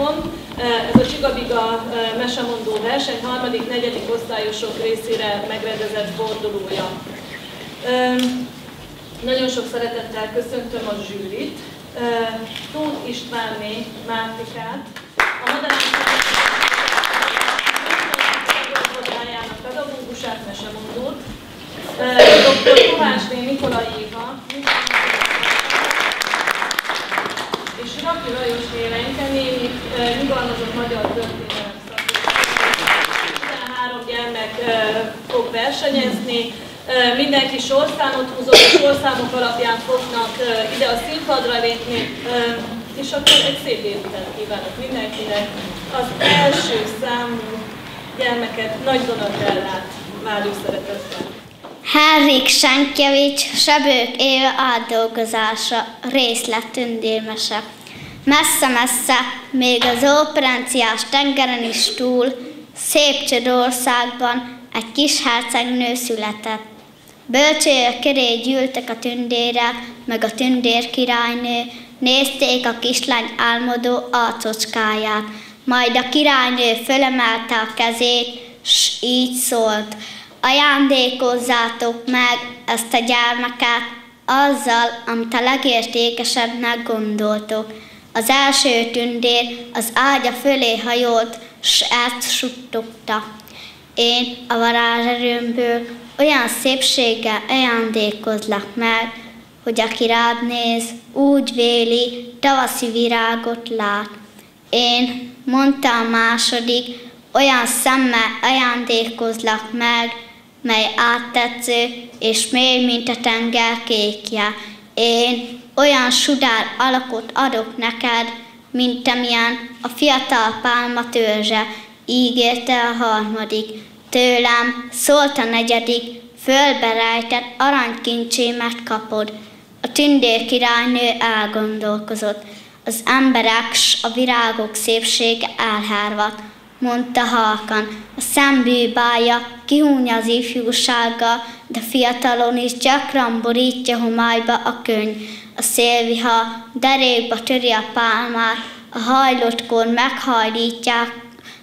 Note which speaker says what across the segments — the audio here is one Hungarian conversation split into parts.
Speaker 1: mai napon. Ez a Csigabiga mesemondó verseny harmadik, negyedik osztályosok részére megrendezett fordulója. Nagyon sok szeretettel köszöntöm a zsűrit, Tóth Istvánné Mártikát, a Madárán pedagógusát, mesemondót, dr. Kovácsné Nikolai mindenki sorszámot húzott, a sorszámok alapján fognak ide a színpadra lépni, és akkor egy szép délután kívánok mindenkinek. Az első számú gyermeket Nagy Donatellát várjuk szeretettel.
Speaker 2: Henrik Senkjevics, Sebők év átdolgozása, részlet tündérmese. Messze-messze, még az operenciás tengeren is túl, szép csodországban egy kis hercegnő született. Bölcsője köré gyűltek a tündérek, meg a tündér királynő, nézték a kislány álmodó arcocskáját, majd a királynő fölemelte a kezét, s így szólt, ajándékozzátok meg ezt a gyermeket azzal, amit a legértékesebbnek gondoltok. Az első tündér az ágya fölé hajolt, s ezt suttogta. Én a varázserőmből olyan szépséggel ajándékozlak meg, hogy aki rád néz, úgy véli, tavaszi virágot lát. Én, mondta a második, olyan szemmel ajándékozlak meg, mely áttetsző és mély, mint a tenger kékje. Én olyan sudár alakot adok neked, mint amilyen a fiatal pálma törzse, ígérte a harmadik. Tőlem szólt a negyedik, fölbe rejtett aranykincsémet kapod. A tündér királynő elgondolkozott. Az emberek s a virágok szépsége elhárvat, mondta halkan. A szembűbája kihúnya az ifjúsággal, de fiatalon is gyakran borítja homályba a könyv. A szélviha derékba töri a pálmát, a hajlottkor meghajlítják,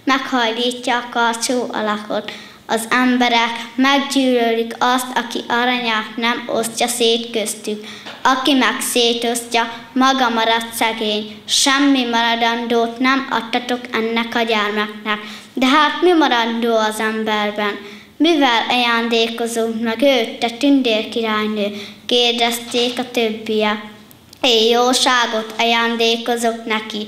Speaker 2: meghajlítja a karcsú alakot. Az emberek meggyűlölik azt, aki aranyát nem osztja szét köztük. Aki meg szétosztja, maga marad szegény. Semmi maradandót nem adtatok ennek a gyermeknek. De hát mi maradandó az emberben? Mivel ajándékozunk meg őt, te tündér királynő? kérdezték a többiek. Én jóságot ajándékozok neki,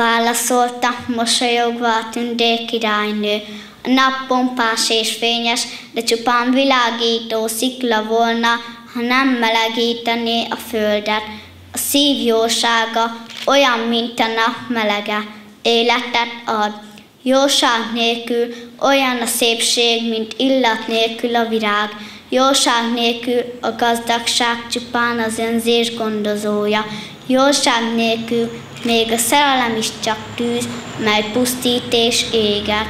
Speaker 2: válaszolta mosolyogva a tündér királynő. A nap pompás és fényes, de csupán világító szikla volna, ha nem melegítené a földet. A szív jósága olyan, mint a nap melege, életet ad. Jóság nélkül olyan a szépség, mint illat nélkül a virág. Jóság nélkül a gazdagság csupán az önzés gondozója. Jóság nélkül még a szerelem is csak tűz, mely pusztít és éget.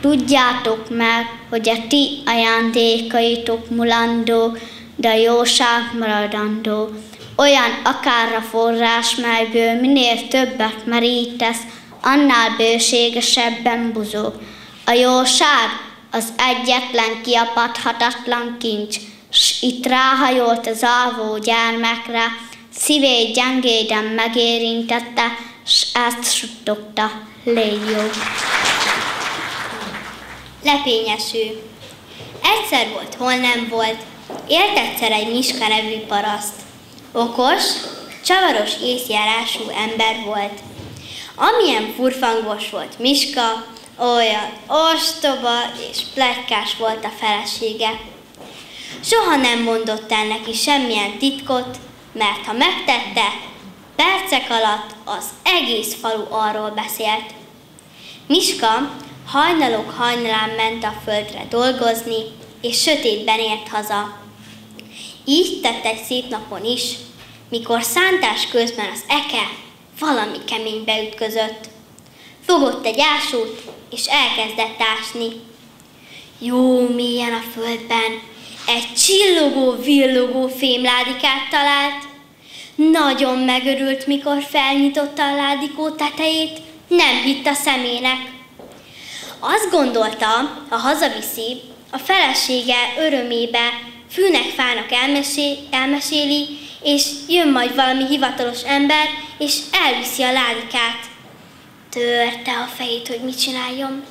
Speaker 2: Tudjátok meg, hogy a ti ajándékaitok mulandók, de a jóság maradandó. Olyan akár a forrás, melyből minél többet merítesz, annál bőségesebben buzog. A jóság az egyetlen kiapadhatatlan kincs, s itt ráhajolt az alvó gyermekre, szívét gyengéden megérintette, s ezt suttogta, légy jó.
Speaker 3: Lepényeső. Egyszer volt, hol nem volt, Élt egyszer egy Miska nevű paraszt. Okos, csavaros észjárású ember volt. Amilyen furfangos volt Miska, olyan ostoba és pletykás volt a felesége. Soha nem mondott el neki semmilyen titkot, mert ha megtette, percek alatt az egész falu arról beszélt. Miska hajnalok hajnalán ment a földre dolgozni, és sötétben ért haza. Így tett egy szép napon is, mikor szántás közben az eke valami keménybe ütközött. Fogott egy ásót, és elkezdett ásni. Jó mélyen a földben egy csillogó, villogó fémládikát talált. Nagyon megörült, mikor felnyitotta a ládikó tetejét, nem hitt a szemének. Azt gondolta, ha hazaviszi, a felesége örömébe fűnek fának elmeséli, elmeséli, és jön majd valami hivatalos ember, és elviszi a ládikát. Törte a fejét, hogy mit csináljon.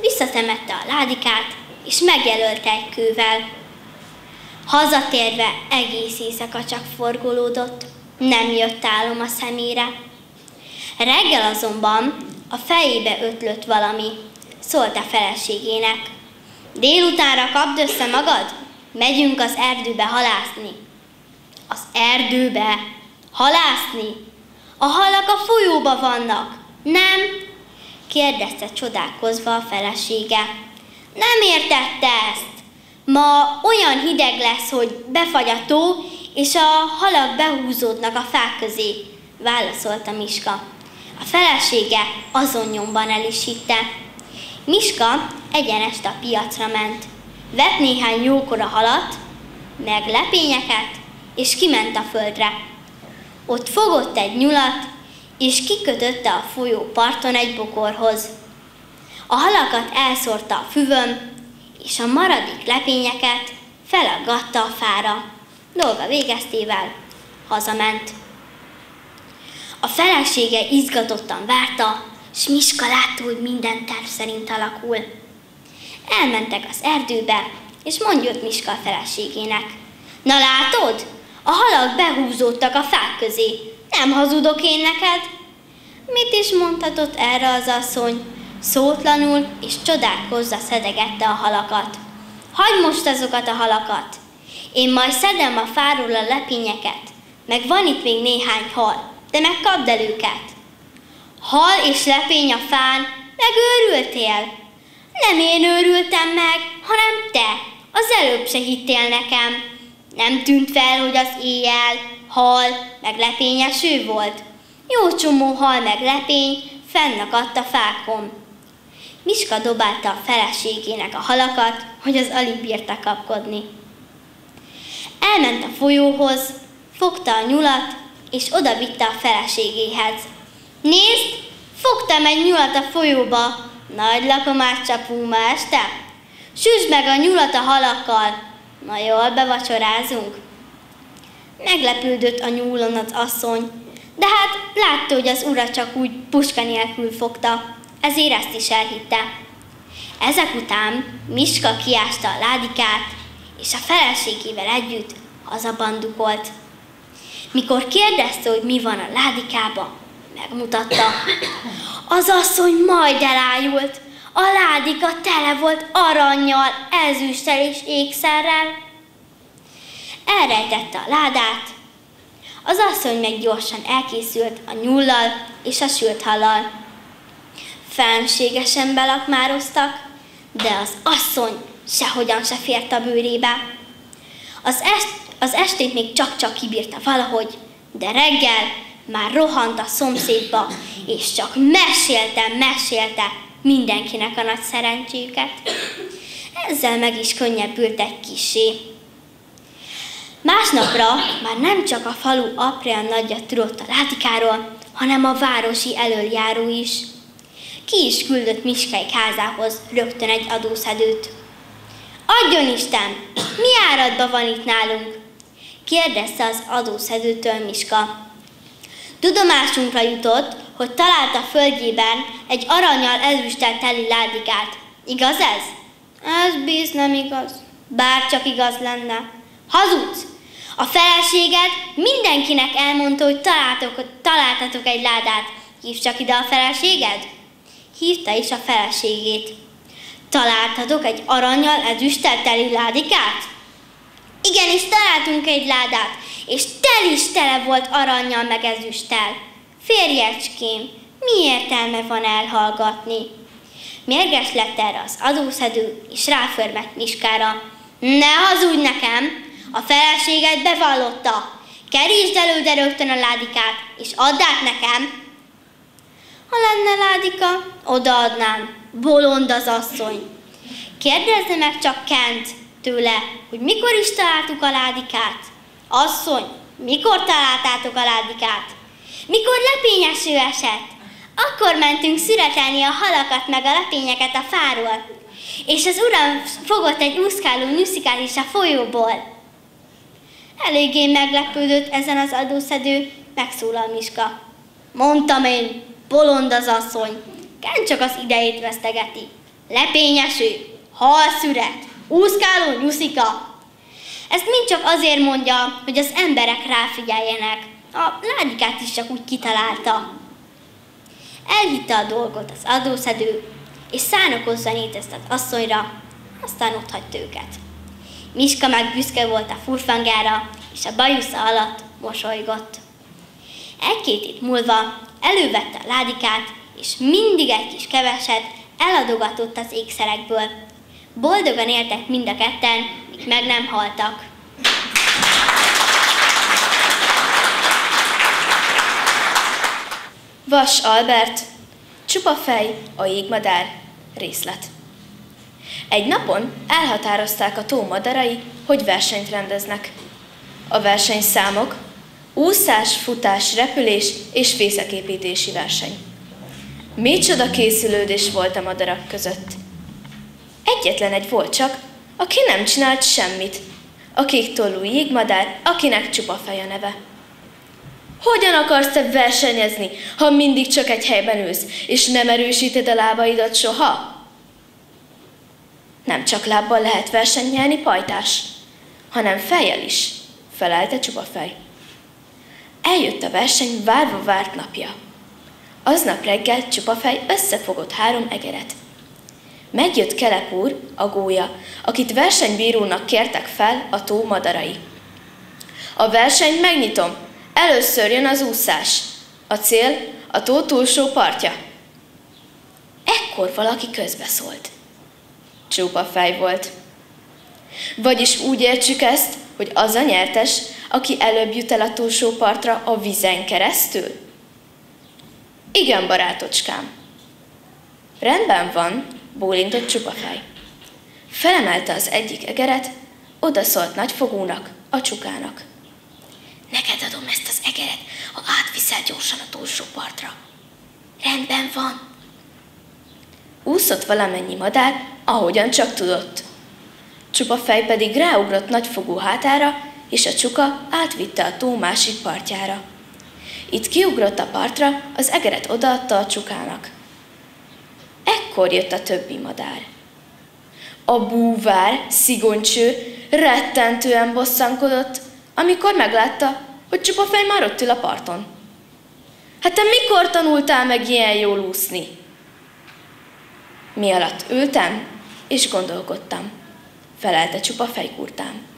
Speaker 3: Visszatemette a ládikát, és megjelölte egy kővel. Hazatérve egész éjszaka csak forgolódott, nem jött álom a szemére. Reggel azonban a fejébe ötlött valami, szólt a feleségének. Délutánra kapd össze magad, megyünk az erdőbe halászni. Az erdőbe? Halászni? A halak a folyóba vannak, nem? kérdezte csodálkozva a felesége. Nem értette ezt. Ma olyan hideg lesz, hogy befagy a tó, és a halak behúzódnak a fák közé, válaszolta Miska. A felesége azon nyomban el is hitte. Miska egyenest a piacra ment. Vett néhány jókora halat, meg lepényeket, és kiment a földre. Ott fogott egy nyulat, és kikötötte a folyó parton egy bokorhoz. A halakat elszórta a füvön, és a maradék lepényeket felaggatta a fára. Dolga végeztével hazament. A felesége izgatottan várta, s Miska látta, hogy minden terv szerint alakul. Elmentek az erdőbe, és mondjott Miska a feleségének. Na látod? A halak behúzódtak a fák közé. Nem hazudok én neked? Mit is mondhatott erre az asszony? Szótlanul és csodálkozva szedegette a halakat. Hagyd most azokat a halakat! Én majd szedem a fáról a lepényeket, meg van itt még néhány hal de megkapd el őket. Hal és lepény a fán, megőrültél? Nem én őrültem meg, hanem te. Az előbb se hittél nekem. Nem tűnt fel, hogy az éjjel hal, meg lepény eső volt. Jó csomó hal meg lepény fennakadt a fákon. Miska dobálta a feleségének a halakat, hogy az alig bírta kapkodni. Elment a folyóhoz, fogta a nyulat, és oda vitte a feleségéhez. Nézd, fogtam egy nyulat a folyóba, nagy lakomás csapunk ma este. Süsd meg a nyulat a halakkal, na jól bevacsorázunk. Meglepődött a nyúlon az asszony, de hát látta, hogy az ura csak úgy puska nélkül fogta, ezért ezt is elhitte. Ezek után Miska kiásta a ládikát, és a feleségével együtt hazabandukolt. Mikor kérdezte, hogy mi van a ládikában, megmutatta. Az asszony majd elájult. A ládika tele volt aranyjal, ezüsttel és ékszerrel. Elrejtette a ládát. Az asszony meg gyorsan elkészült a nyullal és a sült hallal. Fenségesen belakmároztak, de az asszony sehogyan se fért a bőrébe. Az est az estét még csak-csak kibírta valahogy, de reggel már rohant a szomszédba, és csak mesélte, mesélte mindenkinek a nagy szerencséket. Ezzel meg is könnyebbült egy kisé. Másnapra már nem csak a falu aprán nagyja tudott a látikáról, hanem a városi elöljáró is. Ki is küldött Miskály házához rögtön egy adószedőt. Adjon Isten, mi áradban van itt nálunk? kérdezte az adószedőtől Miska. Tudomásunkra jutott, hogy talált a földjében egy aranyal ezüsttel teli ládikát. Igaz ez? Ez bíz nem igaz. Bár csak igaz lenne. Hazudsz! A feleséged mindenkinek elmondta, hogy találtok, találtatok egy ládát. Hív csak ide a feleséged? Hívta is a feleségét. Találtatok egy aranyal ezüsttel teli ládikát? Igenis, találtunk egy ládát, és tel is tele volt aranyjal meg ezüsttel. Férjecském, mi értelme van elhallgatni? Mérges lett erre az adószedő, és ráförmett Miskára. Ne hazudj nekem! A feleséged bevallotta. Kerítsd elő rögtön a ládikát, és add át nekem. Ha lenne ládika, odaadnám. Bolond az asszony. Kérdezze meg csak Kent, tőle, hogy mikor is találtuk a ládikát. Asszony, Mikor találtátok a ládikát? Mikor lepényeső esett? Akkor mentünk szüretelni a halakat meg a lepényeket a fáról. És az uram fogott egy úszkáló nyuszikát is a folyóból. Eléggé meglepődött ezen az adószedő, megszólal Miska. Mondtam én, bolond az asszony, Ken csak az idejét vesztegeti. Lepényeső, halszüret, úszkáló nyuszika. Ezt mind csak azért mondja, hogy az emberek ráfigyeljenek. A ládikát is csak úgy kitalálta. Elhitte a dolgot az adószedő, és szánokozva nézett az asszonyra, aztán ott hagyta őket. Miska meg büszke volt a furfangára, és a bajusza alatt mosolygott. Egy-két év múlva elővette a ládikát, és mindig egy kis keveset eladogatott az ékszerekből. Boldogan éltek mind a ketten, míg meg nem haltak.
Speaker 4: Vas Albert, csupa fej, a jégmadár, részlet. Egy napon elhatározták a tó madarai, hogy versenyt rendeznek. A versenyszámok úszás, futás, repülés és fészeképítési verseny. Micsoda készülődés volt a madarak között. Egyetlen egy volt csak, aki nem csinált semmit. A kék tollú jégmadár, akinek csupa fej a neve. Hogyan akarsz te versenyezni, ha mindig csak egy helyben ülsz, és nem erősíted a lábaidat soha? Nem csak lábbal lehet versenyt nyerni, pajtás, hanem fejjel is, felelte csupa fej. Eljött a verseny várva várt napja. Aznap reggel csupafej összefogott három egeret. Megjött Kelep úr, a gólya, akit versenybírónak kértek fel a tó madarai. A versenyt megnyitom. Először jön az úszás. A cél a tó túlsó partja. Ekkor valaki közbeszólt. Csupa fej volt. Vagyis úgy értsük ezt, hogy az a nyertes, aki előbb jut el a túlsó partra a vizen keresztül? Igen, barátocskám. Rendben van, bólintott csupafej. Felemelte az egyik egeret, odaszólt nagyfogúnak, a csukának. Neked adom ezt az egeret, ha átviszel gyorsan a túlsó partra. Rendben van. Úszott valamennyi madár, ahogyan csak tudott. Csupa fej pedig ráugrott nagyfogú hátára, és a csuka átvitte a tó másik partjára. Itt kiugrott a partra, az egeret odaadta a csukának. Ekkor jött a többi madár. A búvár, szigoncső rettentően bosszankodott, amikor meglátta, hogy csupa fej már ott ül a parton. Hát te mikor tanultál meg ilyen jól úszni? Mi alatt ültem, és gondolkodtam, felelte csupa fejkurtám.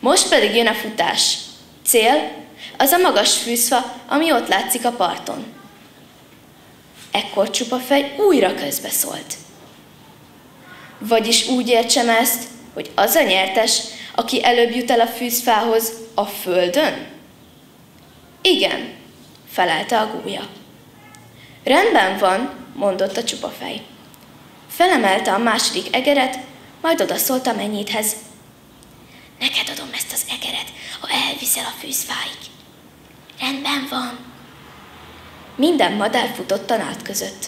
Speaker 4: Most pedig jön a futás. Cél, az a magas fűszfa, ami ott látszik a parton. Ekkor csupa fej újra közbeszólt. Vagyis úgy értsem ezt, hogy az a nyertes, aki előbb jut el a fűzfához a földön? Igen, felelte a gúja. Rendben van, mondott a csupafej. Felemelte a második egeret, majd odaszólt a mennyithez. Neked adom ezt az egeret, ha elviszel a fűzfáig. Rendben van. Minden madár futott a nád között.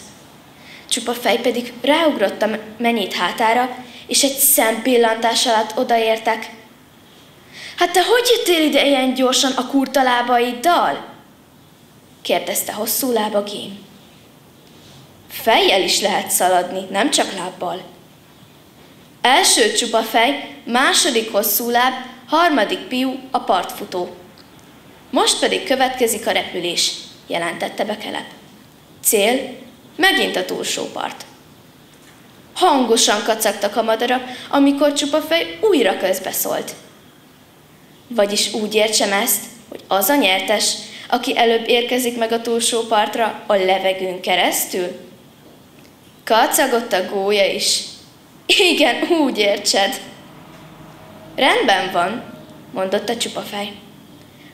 Speaker 4: Csupa fej pedig ráugrott a mennyit hátára, és egy szempillantás alatt odaértek. Hát te hogy jöttél ide ilyen gyorsan a kurta lábaiddal? kérdezte hosszú lába Gém. Fejjel is lehet szaladni, nem csak lábbal. Első csupa fej, második hosszú láb, harmadik piú a partfutó. Most pedig következik a repülés, jelentette be Kelep. Cél, megint a túlsó part. Hangosan kacagtak a madarak, amikor csupafej újra közbeszólt. Vagyis úgy értsem ezt, hogy az a nyertes, aki előbb érkezik meg a túlsó partra a levegőn keresztül? Kacagott a gólya is. Igen, úgy értsed. Rendben van, mondott a csupafej.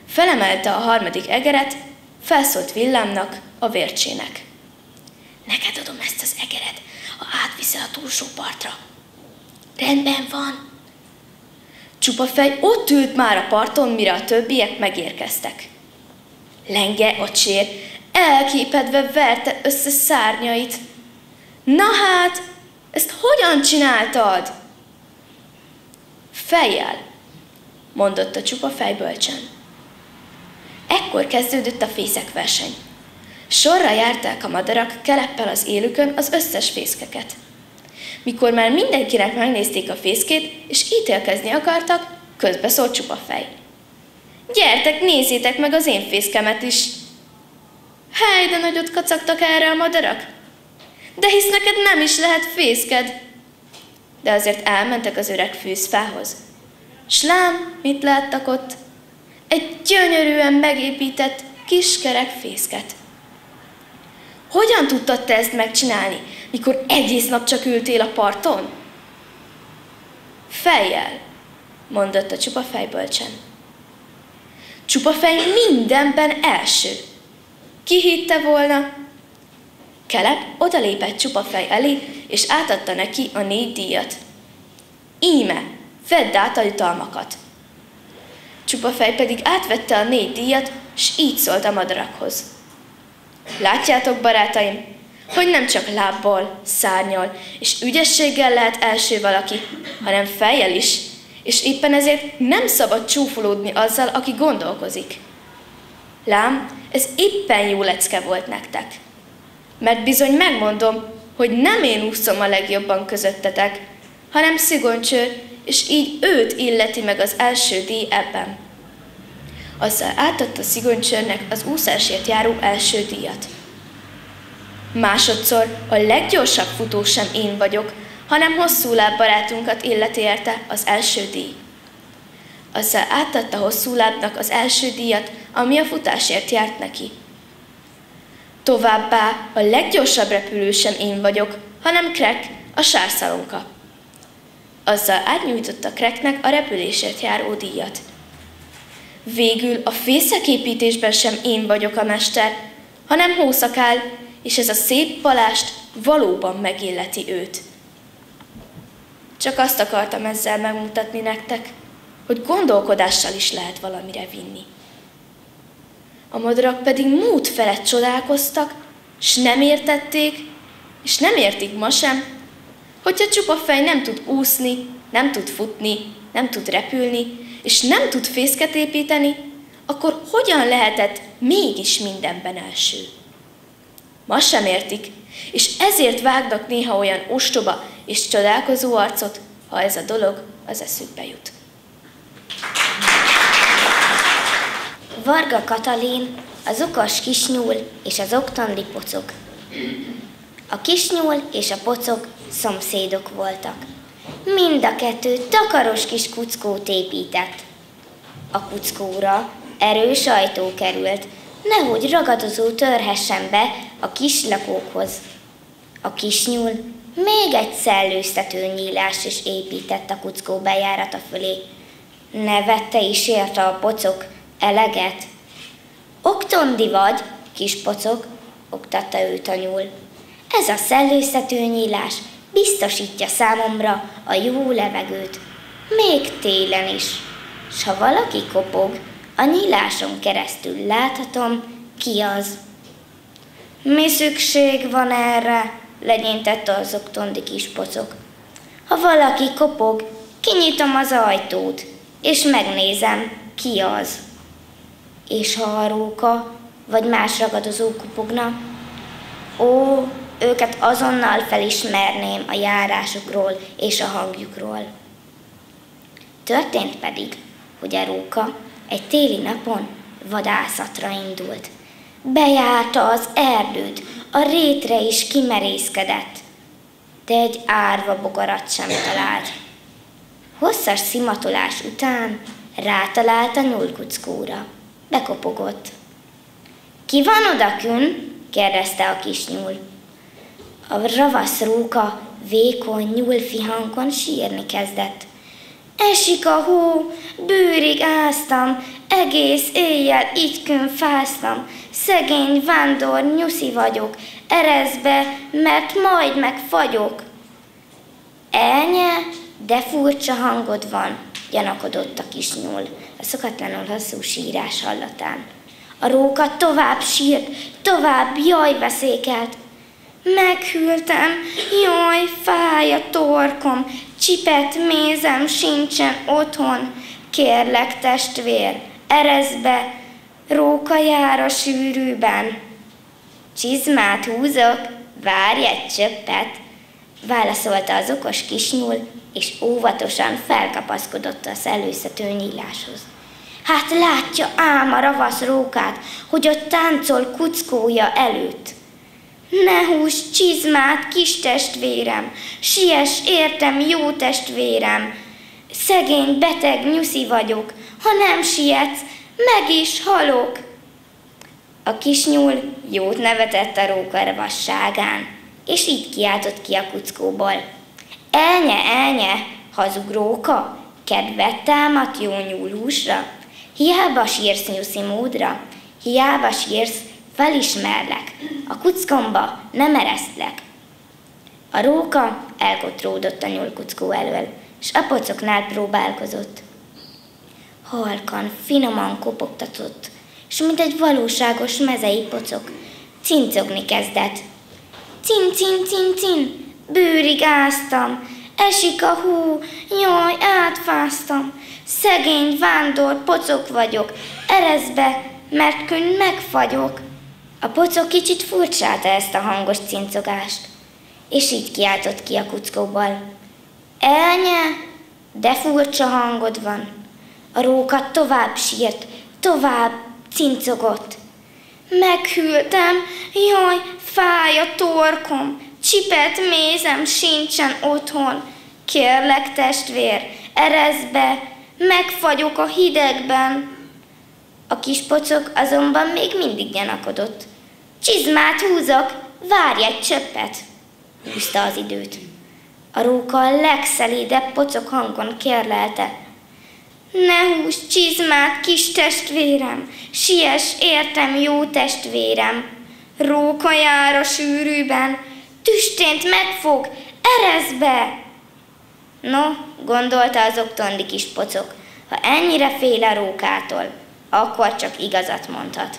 Speaker 4: Felemelte a harmadik egeret, felszólt villámnak, a vércsének. Neked adom ezt az egeret, ha átviszel a túlsó partra. Rendben van. Csupafej ott ült már a parton, mire a többiek megérkeztek. Lenge a csér elképedve verte össze szárnyait. Na hát, ezt hogyan csináltad? Fejjel, mondott a csupa fejbölcsen. Ekkor kezdődött a fészekverseny. Sorra járták a madarak keleppel az élükön az összes fészkeket. Mikor már mindenkinek megnézték a fészkét, és ítélkezni akartak, közbeszólt csupa fej. Gyertek, nézzétek meg az én fészkemet is! Hely, de nagyot kacagtak erre a madarak! De hisz neked nem is lehet fészked! De azért elmentek az öreg fűzfához. Slám, mit láttak ott? Egy gyönyörűen megépített kiskerek fészket. Hogyan tudtad te ezt megcsinálni, mikor egész nap csak ültél a parton? Fejjel, mondott csupa fejbölcsen. Csupa fej mindenben első. Ki hitte volna? Kelep odalépett csupa fej elé, és átadta neki a négy díjat. Íme, vedd át a jutalmakat. Csupa fej pedig átvette a négy díjat, és így szólt a madarakhoz. Látjátok, barátaim, hogy nem csak lábból, szárnyal és ügyességgel lehet első valaki, hanem fejjel is, és éppen ezért nem szabad csúfolódni azzal, aki gondolkozik. Lám, ez éppen jó lecke volt nektek. Mert bizony megmondom, hogy nem én úszom a legjobban közöttetek, hanem szigoncső, és így őt illeti meg az első díj ebben. Azzal átadta szigoncsőrnek az úszásért járó első díjat. Másodszor a leggyorsabb futó sem én vagyok, hanem hosszú láb barátunkat illeti érte az első díj. Azzal átadta hosszú lábnak az első díjat, ami a futásért járt neki. Továbbá a leggyorsabb repülő sem én vagyok, hanem Krek, a sárszalonka. Azzal átnyújtotta Kreknek a repülésért járó díjat. Végül a fészeképítésben sem én vagyok a mester, hanem hószakál, és ez a szép palást valóban megilleti őt. Csak azt akartam ezzel megmutatni nektek, hogy gondolkodással is lehet valamire vinni. A madarak pedig múlt felett csodálkoztak, s nem értették, és nem értik ma sem, hogyha csupa fej nem tud úszni, nem tud futni, nem tud repülni, és nem tud fészket építeni, akkor hogyan lehetett mégis mindenben első? Ma sem értik, és ezért vágnak néha olyan ostoba és csodálkozó arcot, ha ez a dolog az eszükbe jut.
Speaker 5: Varga Katalin, az okos kisnyúl és az oktondi pocok. A kisnyúl és a pocok szomszédok voltak. Mind a kettő takaros kis kuckót épített. A kuckóra erős ajtó került, nehogy ragadozó törhessen be a kis lakókhoz. A kisnyúl még egy szellőztető nyílás is épített a kuckó bejárata fölé. Nevette is érte a pocok eleget. Oktondi vagy, kis pocok, oktatta őt a nyúl. Ez a szellőztető nyílás biztosítja számomra a jó levegőt, még télen is. S ha valaki kopog, a nyíláson keresztül láthatom, ki az. Mi szükség van erre? legyintette az oktondi kis pocok. Ha valaki kopog, kinyitom az ajtót, és megnézem, ki az. És ha a róka, vagy más ragadozó kopogna, ó, őket azonnal felismerném a járásukról és a hangjukról. Történt pedig, hogy a róka egy téli napon vadászatra indult. Bejárta az erdőt, a rétre is kimerészkedett, de egy árva bogarat sem talált. Hosszas szimatolás után rátalált a nyúlkuckóra. Bekopogott. Ki van odakün? kérdezte a kis nyúl. A ravasz róka vékony nyúlfi hangon sírni kezdett. Esik a hó, bőrig áztam, egész éjjel így fáztam, szegény vándor nyuszi vagyok, erezbe, mert majd megfagyok. Elnye, de furcsa hangod van, gyanakodott a kis nyúl, a szokatlanul hosszú sírás hallatán. A róka tovább sírt, tovább jaj veszékelt. Meghűltem, jaj, fáj a torkom, csipet mézem sincsen otthon. Kérlek, testvér, erez be, róka jár a sűrűben. Csizmát húzok, várj egy csöppet, válaszolta az okos kisnyúl, és óvatosan felkapaszkodott az előszető nyíláshoz. Hát látja ám a ravasz rókát, hogy ott táncol kuckója előtt. Ne hús csizmát, kis testvérem, siess értem, jó testvérem. Szegény, beteg nyuszi vagyok, ha nem sietsz, meg is halok. A kis nyúl jót nevetett a róka ravasságán, és így kiáltott ki a kuckóból. Elnye, elnye, hazug róka, kedvet támadt jó nyúlhúsra, hiába sírsz nyuszi módra, hiába sírsz, felismerlek, a kuckomba nem eresztlek. A róka elkotródott a nyúlkuckó elől, s a pocoknál próbálkozott. Halkan, finoman kopogtatott, és mint egy valóságos mezei pocok, cincogni kezdett. Cin, cin, cin, cin, bőrig áztam, esik a hú, jaj, átfáztam, szegény vándor pocok vagyok, erez be, mert könny megfagyok. A pocok kicsit furcsálta ezt a hangos cincogást, és így kiáltott ki a kuckóból. Elnye, de furcsa hangod van. A róka tovább sírt, tovább cincogott. Meghűltem, jaj, fáj a torkom, csipet mézem sincsen otthon. Kérlek, testvér, erez be, megfagyok a hidegben. A kis pocok azonban még mindig gyanakodott. Csizmát húzok, várj egy csöppet, húzta az időt. A róka a legszelédebb pocok hangon kérlelte. Ne húzz csizmát, kis testvérem, siess, értem, jó testvérem. Róka jár a sűrűben, tüstént megfog, erez be! No, gondolta az oktondi kis pocok, ha ennyire fél a rókától, akkor csak igazat mondhat.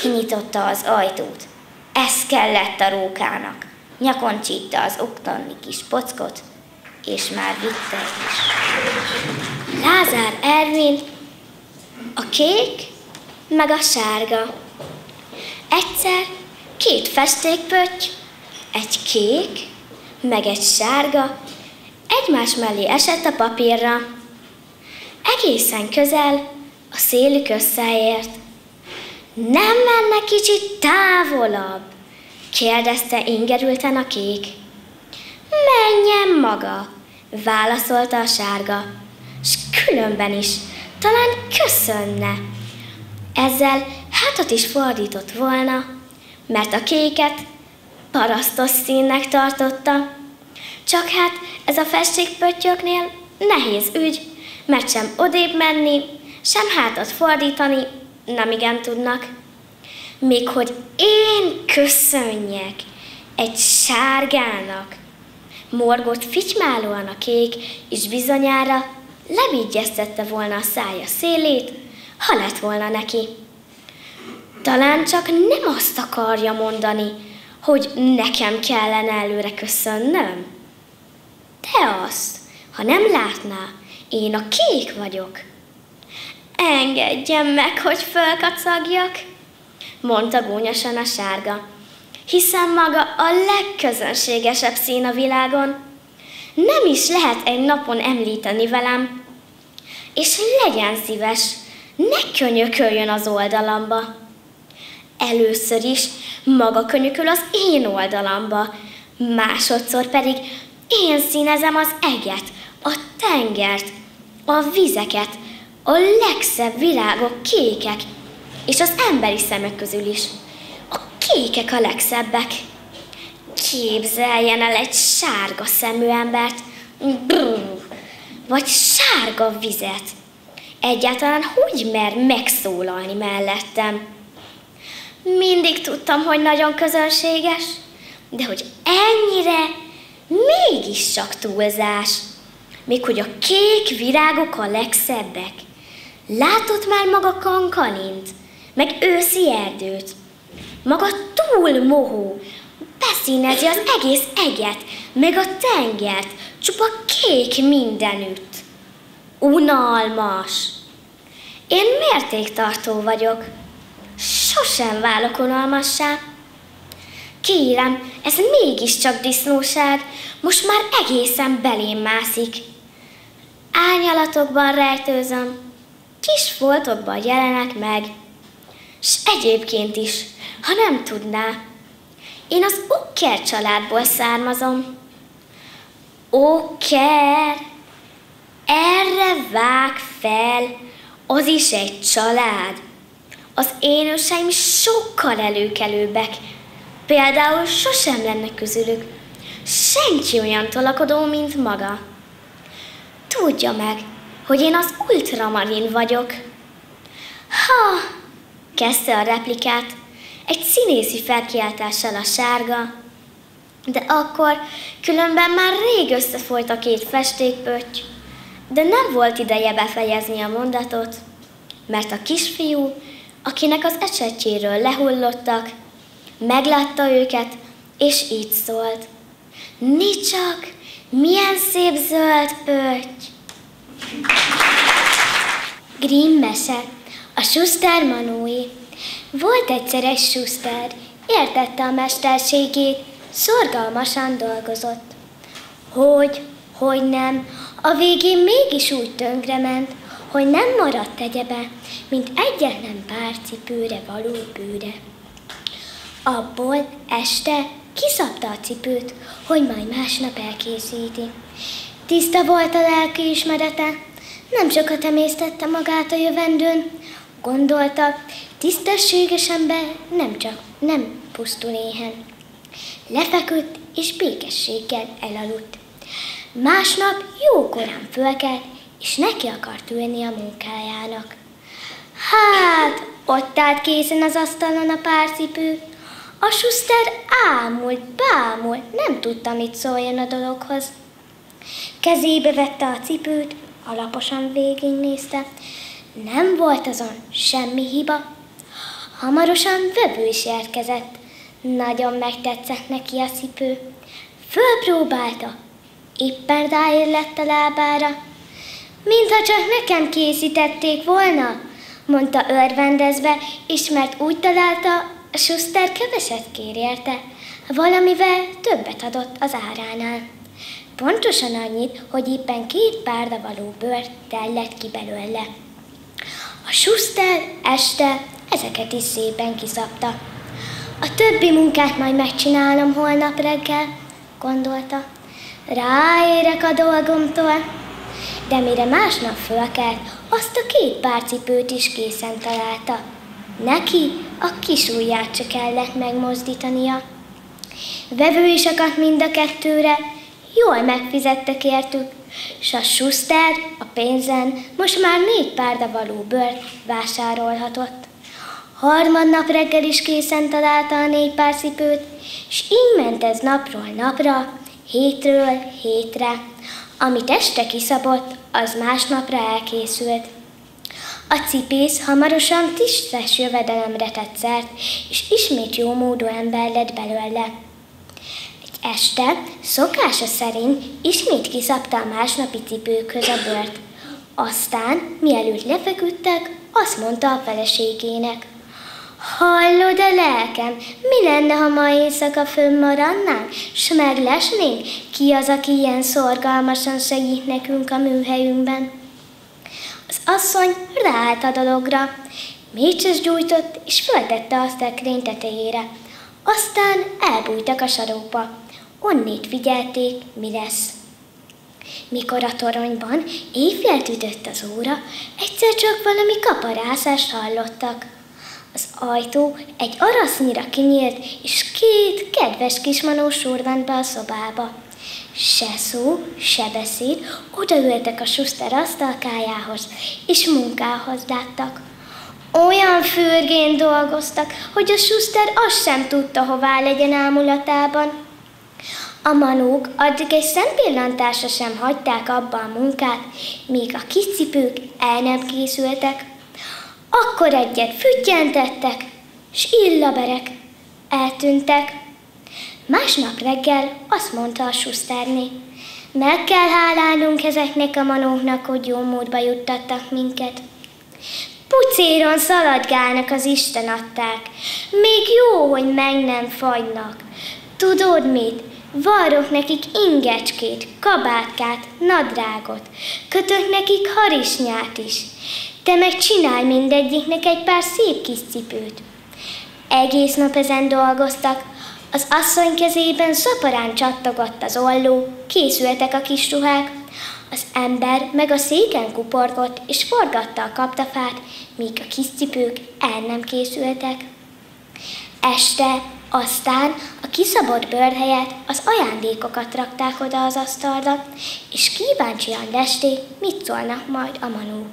Speaker 5: Kinyitotta az ajtót. Ez kellett a rókának. Nyakon csípte az oktondi kis pockot, és már vitte is.
Speaker 6: Lázár Ervin, a kék, meg a sárga. Egyszer két festékpötty, egy kék, meg egy sárga, egymás mellé esett a papírra. Egészen közel a szélük összeért. Nem menne kicsit távolabb? kérdezte ingerülten a kék. Menjen maga, válaszolta a sárga, s különben is, talán köszönne. Ezzel hátat is fordított volna, mert a kéket parasztos színnek tartotta. Csak hát ez a festékpöttyöknél nehéz ügy, mert sem odébb menni, sem hátat fordítani nem igen tudnak. Még hogy én köszönjek egy sárgának, morgott fitymálóan a kék, és bizonyára levigyeztette volna a szája szélét, ha lett volna neki. Talán csak nem azt akarja mondani, hogy nekem kellene előre köszönnöm. De azt, ha nem látná, én a kék vagyok. Engedjen meg, hogy fölkacagjak, mondta gúnyosan a sárga, hiszen maga a legközönségesebb szín a világon. Nem is lehet egy napon említeni velem, és legyen szíves, ne könyököljön az oldalamba. Először is maga könyököl az én oldalamba, másodszor pedig én színezem az eget, a tengert, a vizeket, a legszebb virágok kékek, és az emberi szemek közül is. A kékek a legszebbek. Képzeljen el egy sárga szemű embert, brrr, vagy sárga vizet. Egyáltalán hogy mer megszólalni mellettem? Mindig tudtam, hogy nagyon közönséges, de hogy ennyire mégis csak túlzás.
Speaker 7: még hogy a kék virágok a legszebbek. Látod már maga kankalint, meg őszi erdőt? Maga túl mohó, beszínezi az egész eget, meg a tengert, csupa kék mindenütt. Unalmas. Én mértéktartó vagyok. Sosem válok unalmassá. Kérem, ez mégiscsak disznóság, most már egészen belém mászik. Árnyalatokban rejtőzöm, kis foltokban jelenek meg, s egyébként is, ha nem tudná, én az Okker családból származom. Okker, erre vág fel, az is egy család. Az én őseim sokkal előkelőbbek, Például sosem lenne közülük senki olyan tolakodó, mint maga. Tudja meg, hogy én az ultramarin vagyok. Ha, kezdte a replikát, egy színészi felkiáltással a sárga, de akkor különben már rég összefolyt a két festékpötty, de nem volt ideje befejezni a mondatot, mert a kisfiú, akinek az esetjéről lehullottak, Meglátta őket, és így szólt. Nicsak, milyen szép zöld pötty! Grimm mese, a Schuster Manói. Volt egyszer egy Schuster, értette a mesterségét, szorgalmasan dolgozott. Hogy, hogy nem, a végén mégis úgy tönkrement, hogy nem maradt egyebe, mint egyetlen pár cipőre való bőre. Abból este kiszabta a cipőt, hogy majd másnap elkészíti. Tiszta volt a lelki ismerete, nem sokat emésztette magát a jövendőn, gondolta, tisztességes ember nem csak, nem pusztul éhen. Lefeküdt és békességgel elaludt. Másnap jókorán fölkelt, és neki akart ülni a munkájának. Hát, ott állt készen az asztalon a párcipő, a suszter ámult, bámult, nem tudta, mit szóljon a dologhoz. Kezébe vette a cipőt, alaposan végignézte. Nem volt azon semmi hiba. Hamarosan vevő is érkezett. Nagyon megtetszett neki a cipő. Fölpróbálta. Éppen ráér lett a lábára. Mintha csak nekem készítették volna, mondta örvendezve, és mert úgy találta, a Schuster keveset kér érte, valamivel többet adott az áránál. Pontosan annyit, hogy éppen két párda való bőr tellett ki belőle. A Schuster este ezeket is szépen kiszabta. A többi munkát majd megcsinálom holnap reggel, gondolta. Ráérek a dolgomtól. De mire másnap fölkelt, azt a két pár cipőt is készen találta. Neki a kis ujját csak kellett megmozdítania. Vevő is akadt mind a kettőre, jól megfizettek értük, s a Schuster a pénzen most már négy párda való bőrt vásárolhatott. Harmadnap reggel is készen találta a négy pár cipőt, és így ment ez napról napra, hétről hétre. Amit este kiszabott, az másnapra elkészült. A cipész hamarosan tisztes jövedelemre tett szert, és ismét jó módú ember lett belőle. Egy este, szokása szerint ismét kiszabta a másnapi cipőkhöz a bört. Aztán, mielőtt lefeküdtek, azt mondta a feleségének. Hallod a lelkem, mi lenne, ha ma éjszaka fönnmaradnánk, s meglesnénk? Ki az, aki ilyen szorgalmasan segít nekünk a műhelyünkben? Az asszony ráállt a dologra, mécses gyújtott, és föltette a szekrény tetejére. Aztán elbújtak a sarokba. Onnét figyelték, mi lesz. Mikor a toronyban éjfél ütött az óra, egyszer csak valami kaparászást hallottak. Az ajtó egy arasznyira kinyílt, és két kedves kismanó survant be a szobába. Se szó, se beszéd, odaültek a Schuster asztalkájához, és munkához láttak. Olyan fürgén dolgoztak, hogy a Schuster azt sem tudta, hová legyen ámulatában. A manók addig egy szempillantásra sem hagyták abba a munkát, míg a kis cipők el nem készültek. Akkor egyet füttyentettek, s illaberek eltűntek. Másnap reggel azt mondta a susztárné, meg kell hálálnunk ezeknek a manóknak, hogy jó módba juttattak minket. Pucéron szaladgálnak az Isten adták, még jó, hogy meg nem fagynak. Tudod mit? Varrok nekik ingecskét, kabátkát, nadrágot, kötök nekik harisnyát is. Te meg csinálj mindegyiknek egy pár szép kis cipőt. Egész nap ezen dolgoztak, az asszony kezében szaporán csattogott az olló, készültek a kis ruhák, az ember meg a széken kuporgott és forgatta a kaptafát, míg a kis cipők el nem készültek. Este aztán a kiszabott bőr helyett az ajándékokat rakták oda az asztalra, és kíváncsian lesték, mit szólnak majd a manó.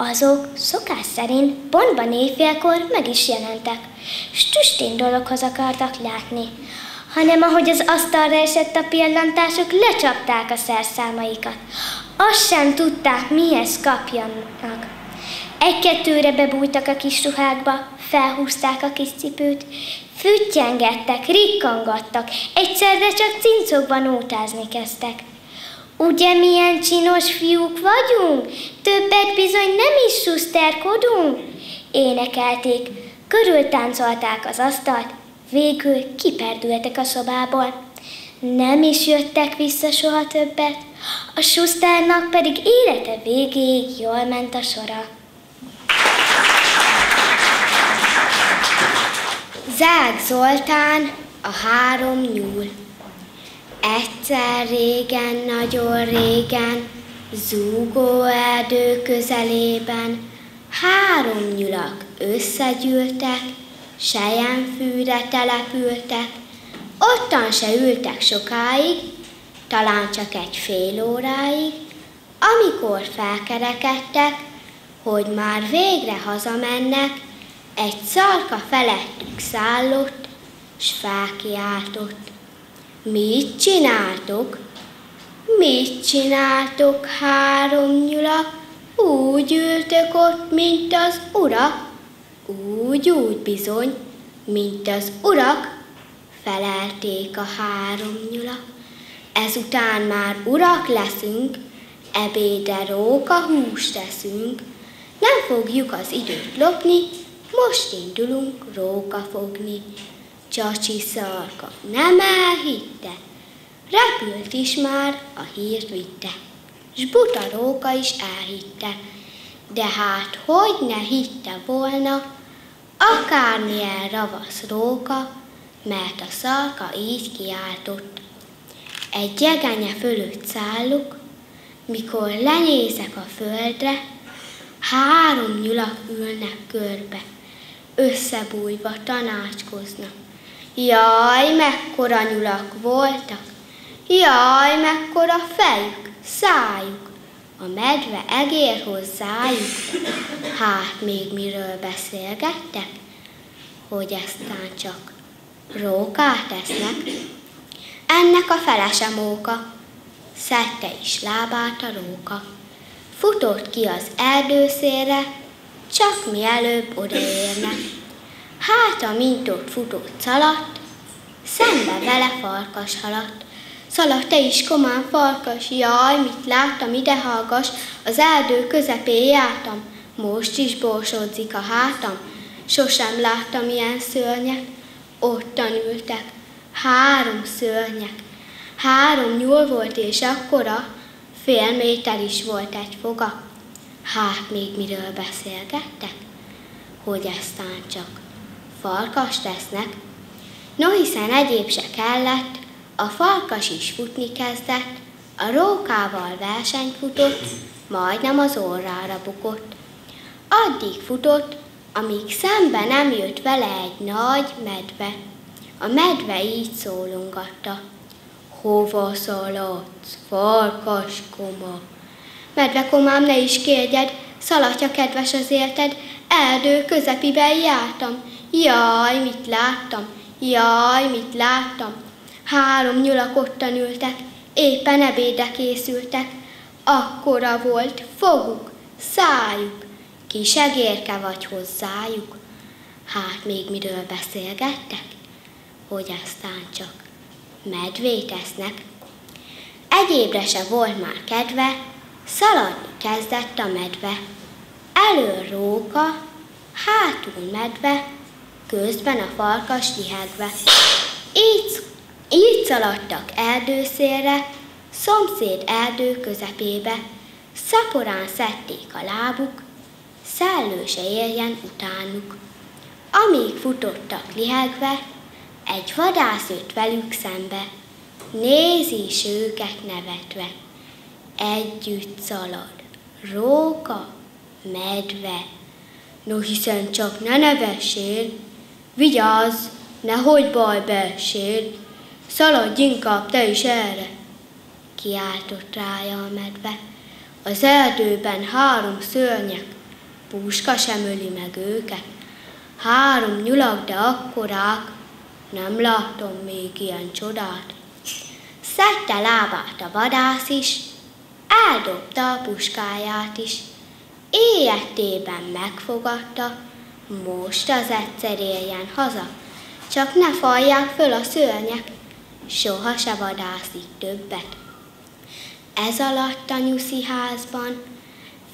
Speaker 7: Azok szokás szerint pontban éjfélkor meg is jelentek, s tüstén dologhoz akartak látni, hanem ahogy az asztalra esett a pillantások, lecsapták a szerszámaikat. Azt sem tudták, mihez kapjanak. Egy-kettőre bebújtak a kis ruhákba, felhúzták a kis cipőt, füttyengettek, rikkangattak, egyszerre csak cincokban ótázni kezdtek. Ugye milyen csinos fiúk vagyunk? Többet bizony nem is suszterkodunk? Énekelték, körültáncolták az asztalt, végül kiperdültek a szobából. Nem is jöttek vissza soha többet, a susztárnak pedig élete végéig jól ment a sora.
Speaker 8: Zák Zoltán, a három nyúl. Egyszer régen, nagyon régen, zúgó erdő közelében, három nyulak összegyűltek, sejemfűre települtek, ottan se ültek sokáig, talán csak egy fél óráig, amikor felkerekedtek, hogy már végre hazamennek, egy szarka felettük szállott, s felkiáltott. Mit csináltok? Mit csináltok, három nyulak? Úgy ültök ott, mint az urak? Úgy, úgy bizony, mint az urak, felelték a három nyulak. Ezután már urak leszünk, ebéde róka húst teszünk, nem fogjuk az időt lopni, most indulunk róka fogni. Csacsi szarka. Nem elhitte, repült is már, a hírt vitte, s buta róka is elhitte, de hát hogy ne hitte volna, akármilyen ravasz róka, mert a szarka így kiáltott. Egy jegenye fölött szállok, mikor lenézek a földre, három nyulak ülnek körbe, összebújva tanácskoznak. Jaj, mekkora nyulak voltak! Jaj, mekkora fejük, szájuk! A medve egér hozzájuk. Hát még miről beszélgettek? Hogy eztán csak rókát esznek? Ennek a felese móka, szedte is lábát a róka. Futott ki az erdőszélre, csak mielőbb odaérnek. Hát a mintott futott szaladt, szembe vele farkas haladt. Szaladj te is, komán farkas, jaj, mit láttam, ide hallgass, az erdő közepén jártam, most is borsodzik a hátam, sosem láttam ilyen szörnyet, ottan ültek, három szörnyek, három nyúl volt és akkora, fél méter is volt egy foga. Hát még miről beszélgettek? Hogy eztán csak farkas tesznek. No, hiszen egyéb se kellett, a farkas is futni kezdett, a rókával versenyt futott, majdnem az orrára bukott. Addig futott, amíg szembe nem jött vele egy nagy medve. A medve így szólongatta. Hova szaladsz, farkas koma? Medve komám, ne is kérdjed, szaladja kedves az érted, erdő közepiben jártam, Jaj, mit láttam, jaj, mit láttam. Három nyulak ottan ültek, éppen ebédre készültek. Akkora volt foguk, szájuk, kis egérke vagy hozzájuk. Hát még miről beszélgettek? Hogy aztán csak medvét esznek. Egyébre se volt már kedve, szaladni kezdett a medve. Elől róka, hátul medve, közben a farkas lihegve. Így, így szaladtak erdőszélre, szomszéd erdő közepébe, szaporán szedték a lábuk, szellő se érjen utánuk. Amíg futottak lihegve, egy vadász jött velük szembe, nézi is őket nevetve. Együtt szalad, róka, medve. No hiszen csak ne nevessél, vigyázz, nehogy baj beessél, szaladj inkább te is erre. Kiáltott rája a medve. Az erdőben három szörnyek, puska sem öli meg őket. Három nyulak, de akkorák, nem látom még ilyen csodát. Szedte lábát a vadász is, eldobta a puskáját is. Éjjettében megfogadta, most az egyszer éljen haza, csak ne falják föl a szörnyek, soha se vadászik többet. Ez alatt a nyuszi házban,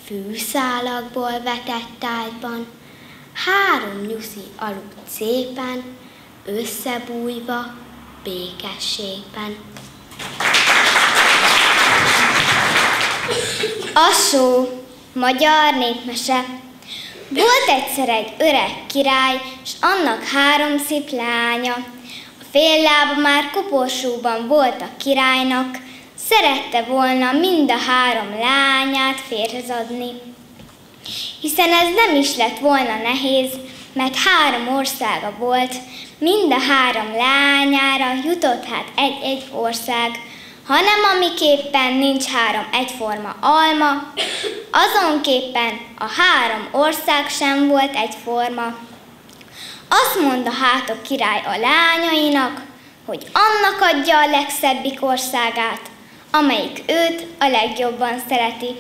Speaker 8: fűszálakból vetett ágyban, három nyuszi aludt szépen, összebújva, békességben.
Speaker 9: A magyar népmese. Volt egyszer egy öreg király, és annak három szép lánya. A fél lába már koporsóban volt a királynak, szerette volna mind a három lányát férhez adni. Hiszen ez nem is lett volna nehéz, mert három országa volt, mind a három lányára jutott hát egy-egy ország, hanem amiképpen nincs három egyforma alma, azonképpen a három ország sem volt egyforma. Azt hát a király a lányainak, hogy annak adja a legszebbik országát, amelyik őt a legjobban szereti.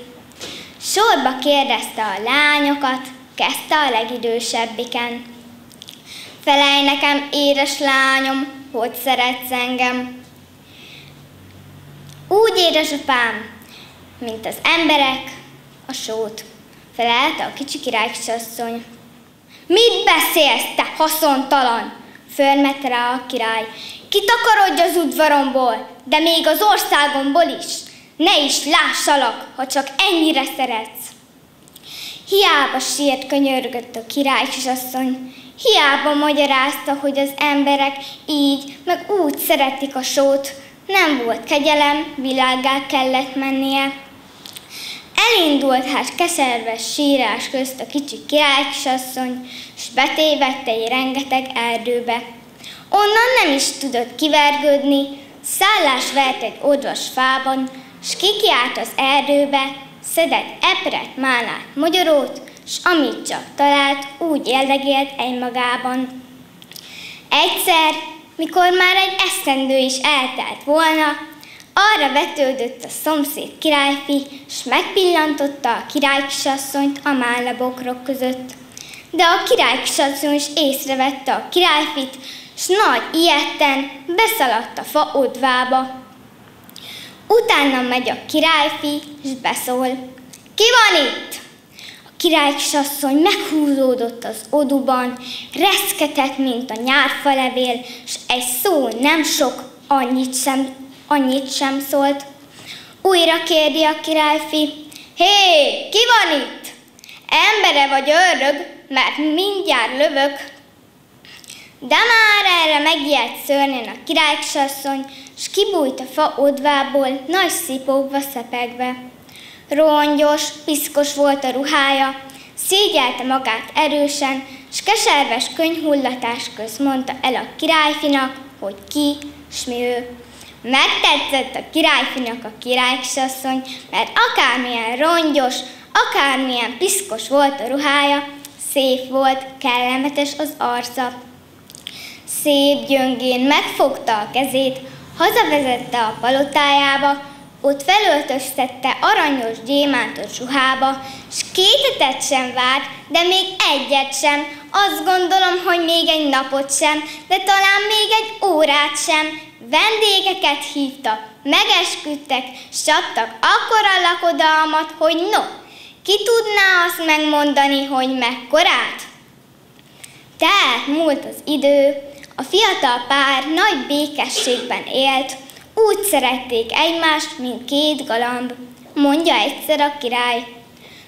Speaker 9: Sorba kérdezte a lányokat, kezdte a legidősebbiken. Felej nekem, édes lányom, hogy szeretsz engem. Úgy édesapám, mint az emberek a sót, felelte a kicsi királykisasszony. Mit beszélsz, te haszontalan? Fölmette rá a király. Kitakarodj az udvaromból, de még az országomból is. Ne is lássalak, ha csak ennyire szeretsz. Hiába sírt könyörgött a király kisasszony, hiába magyarázta, hogy az emberek így, meg úgy szeretik a sót, nem volt kegyelem, világá kellett mennie. Elindult hát keserves sírás közt a kicsi királykisasszony, s betévett egy rengeteg erdőbe. Onnan nem is tudott kivergődni, szállás vert egy odvas fában, s kikiált az erdőbe, szedett epret, málát, magyarót, s amit csak talált, úgy érdegélt egymagában. Egyszer mikor már egy esztendő is eltelt volna, arra vetődött a szomszéd királyfi, s megpillantotta a királykisasszonyt a mállabokrok között. De a királykisasszony is észrevette a királyfit, s nagy ilyetten beszaladt a fa odvába. Utána megy a királyfi, és beszól. Ki van itt? Királykisasszony meghúzódott az oduban, reszketett, mint a nyárfalevél, s egy szó nem sok, annyit sem, annyit sem szólt. Újra kérdi a királyfi, Hé, ki van itt? Embere vagy ördög, mert mindjárt lövök. De már erre megijedt szörnyen a királykisasszony, s kibújt a fa odvából, nagy szipókba szepegve. Rongyos, piszkos volt a ruhája, szégyelte magát erősen, s keserves könyhullatás köz mondta el a királyfinak, hogy ki, s mi ő. Megtetszett a királyfinak a királykisasszony, mert akármilyen rongyos, akármilyen piszkos volt a ruhája, szép volt, kellemetes az arca. Szép gyöngén megfogta a kezét, Hazavezette a palotájába, ott felöltöztette aranyos gyémántos ruhába, s kétetet sem várt, de még egyet sem. Azt gondolom, hogy még egy napot sem, de talán még egy órát sem. Vendégeket hívtak, megesküdtek, s csaptak akkora lakodalmat, hogy no, ki tudná azt megmondani, hogy mekkorát? Tehát múlt az idő, a fiatal pár nagy békességben élt, úgy szerették egymást, mint két galamb, mondja egyszer a király.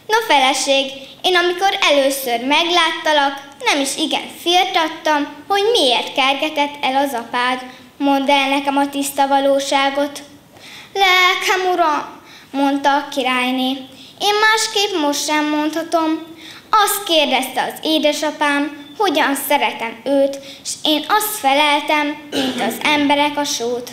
Speaker 9: No feleség, én amikor először megláttalak, nem is igen firtattam, hogy miért kergetett el az apád. Mondd el nekem a tiszta valóságot. Lelkem uram, mondta a királyné. Én másképp most sem mondhatom. Azt kérdezte az édesapám, hogyan szeretem őt, és én azt feleltem, mint az emberek a sót.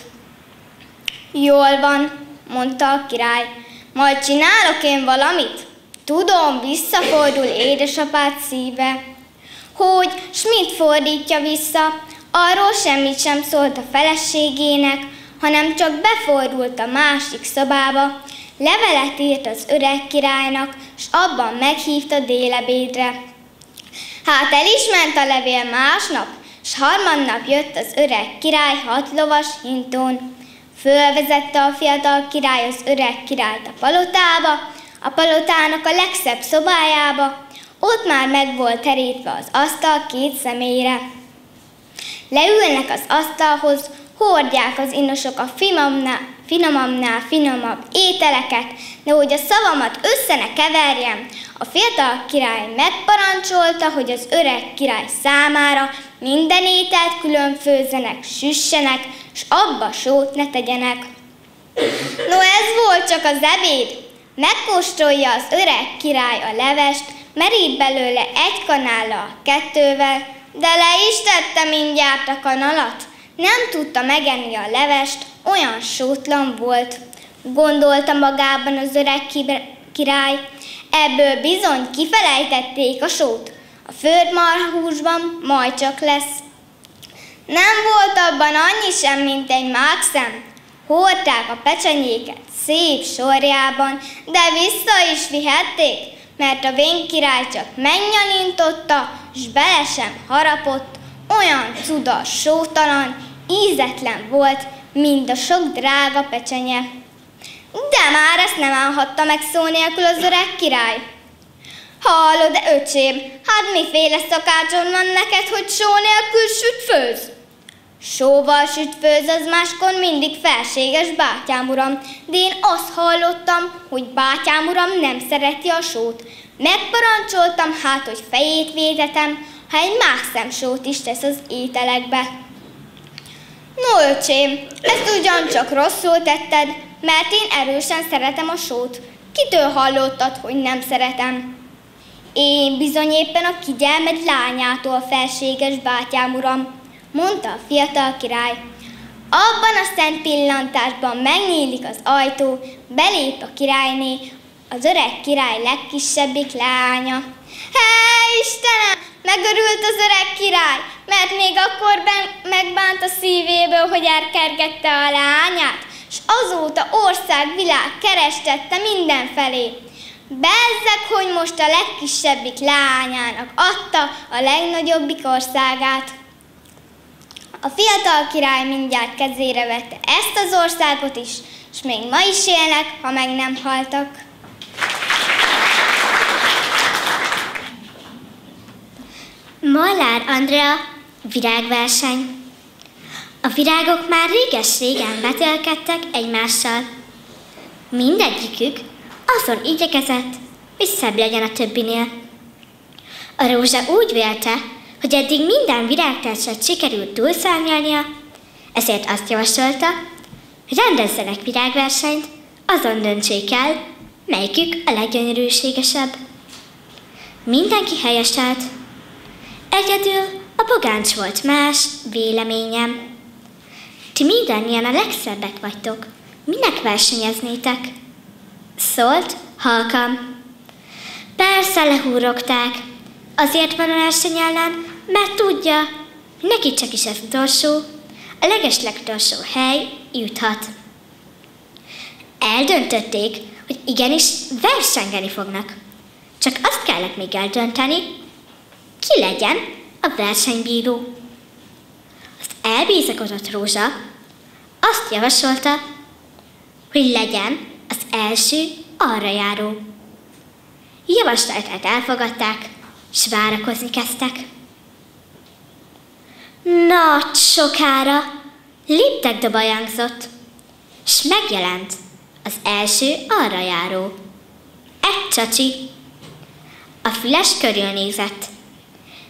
Speaker 9: Jól van, mondta a király, majd csinálok én valamit. Tudom, visszafordul édesapád szíve. Hogy, s mit fordítja vissza? Arról semmit sem szólt a feleségének, hanem csak befordult a másik szobába, levelet írt az öreg királynak, s abban meghívta délebédre. Hát el is ment a levél másnap, s harmadnap jött az öreg király hat lovas hintón. Fölvezette a fiatal király az öreg királyt a palotába, a palotának a legszebb szobájába, ott már meg volt terítve az asztal két személyre. Leülnek az asztalhoz, hordják az inosok a finomnál, finomabbnál finomabb ételeket, de hogy a szavamat össze ne keverjem, a fiatal király megparancsolta, hogy az öreg király számára minden ételt külön főzzenek, süssenek, s abba sót ne tegyenek. No ez volt csak az ebéd. Megkóstolja az öreg király a levest, merít belőle egy kanállal, kettővel, de le is tette mindjárt a kanalat. Nem tudta megenni a levest, olyan sótlan volt. Gondolta magában az öreg király, ebből bizony kifelejtették a sót. A földmarhúsban majd csak lesz. Nem volt abban annyi sem, mint egy mákszem. Hordták a pecsenyéket szép sorjában, de vissza is vihették, mert a vén király csak megnyalintotta, s bele sem harapott, olyan cudas, sótalan, ízetlen volt, mint a sok drága pecsenye. De már ezt nem állhatta meg szó nélkül az öreg király. Hallod, öcsém, hát miféle szakácson van neked, hogy só nélkül süt főz? Sóval süt főz az máskor mindig felséges bátyám uram, de én azt hallottam, hogy bátyám uram nem szereti a sót. Megparancsoltam hát, hogy fejét védetem, ha egy más szemsót is tesz az ételekbe. No, öcsém, ezt ugyancsak rosszul tetted, mert én erősen szeretem a sót. Kitől hallottad, hogy nem szeretem? Én bizony éppen a kigyelmed lányától felséges bátyám uram, mondta a fiatal király. Abban a szent pillantásban megnyílik az ajtó, belép a királyné, az öreg király legkisebbik lánya. Hé, Istenem! Megörült az öreg király, mert még akkor ben, megbánt a szívéből, hogy elkergette a lányát, és azóta ország, világ kerestette mindenfelé. Bezzek, hogy most a legkisebbik lányának adta a legnagyobbik országát. A fiatal király mindjárt kezére vette ezt az országot is, és még ma is élnek, ha meg nem haltak.
Speaker 7: Molnár Andrea, virágverseny. A virágok már réges-régen betölkedtek egymással. Mindegyikük azon igyekezett, hogy szebb legyen a többinél. A rózsa úgy vélte, hogy eddig minden virágtársat sikerült túlszárnyalnia, ezért azt javasolta, hogy rendezzenek virágversenyt, azon döntsék el, melyikük a leggyönyörűségesebb. Mindenki helyeselt, Egyedül a bogáncs volt más, véleményem. Ti mindannyian a legszebbek vagytok. Minek versenyeznétek? Szólt halkam. Persze lehúrogták. Azért van a verseny ellen, mert tudja, neki csak is ez utolsó, a legeslegutolsó hely
Speaker 10: juthat. Eldöntötték, hogy igenis versengeni fognak. Csak azt kellett még eldönteni, ki legyen a versenybíró. Az elbízakodott Rózsa azt javasolta, hogy legyen az első arra járó. Javaslatát elfogadták, s várakozni kezdtek. Nagy sokára léptek doba hangzott, s megjelent az első arra járó. Egy csacsi. A füles körülnézett.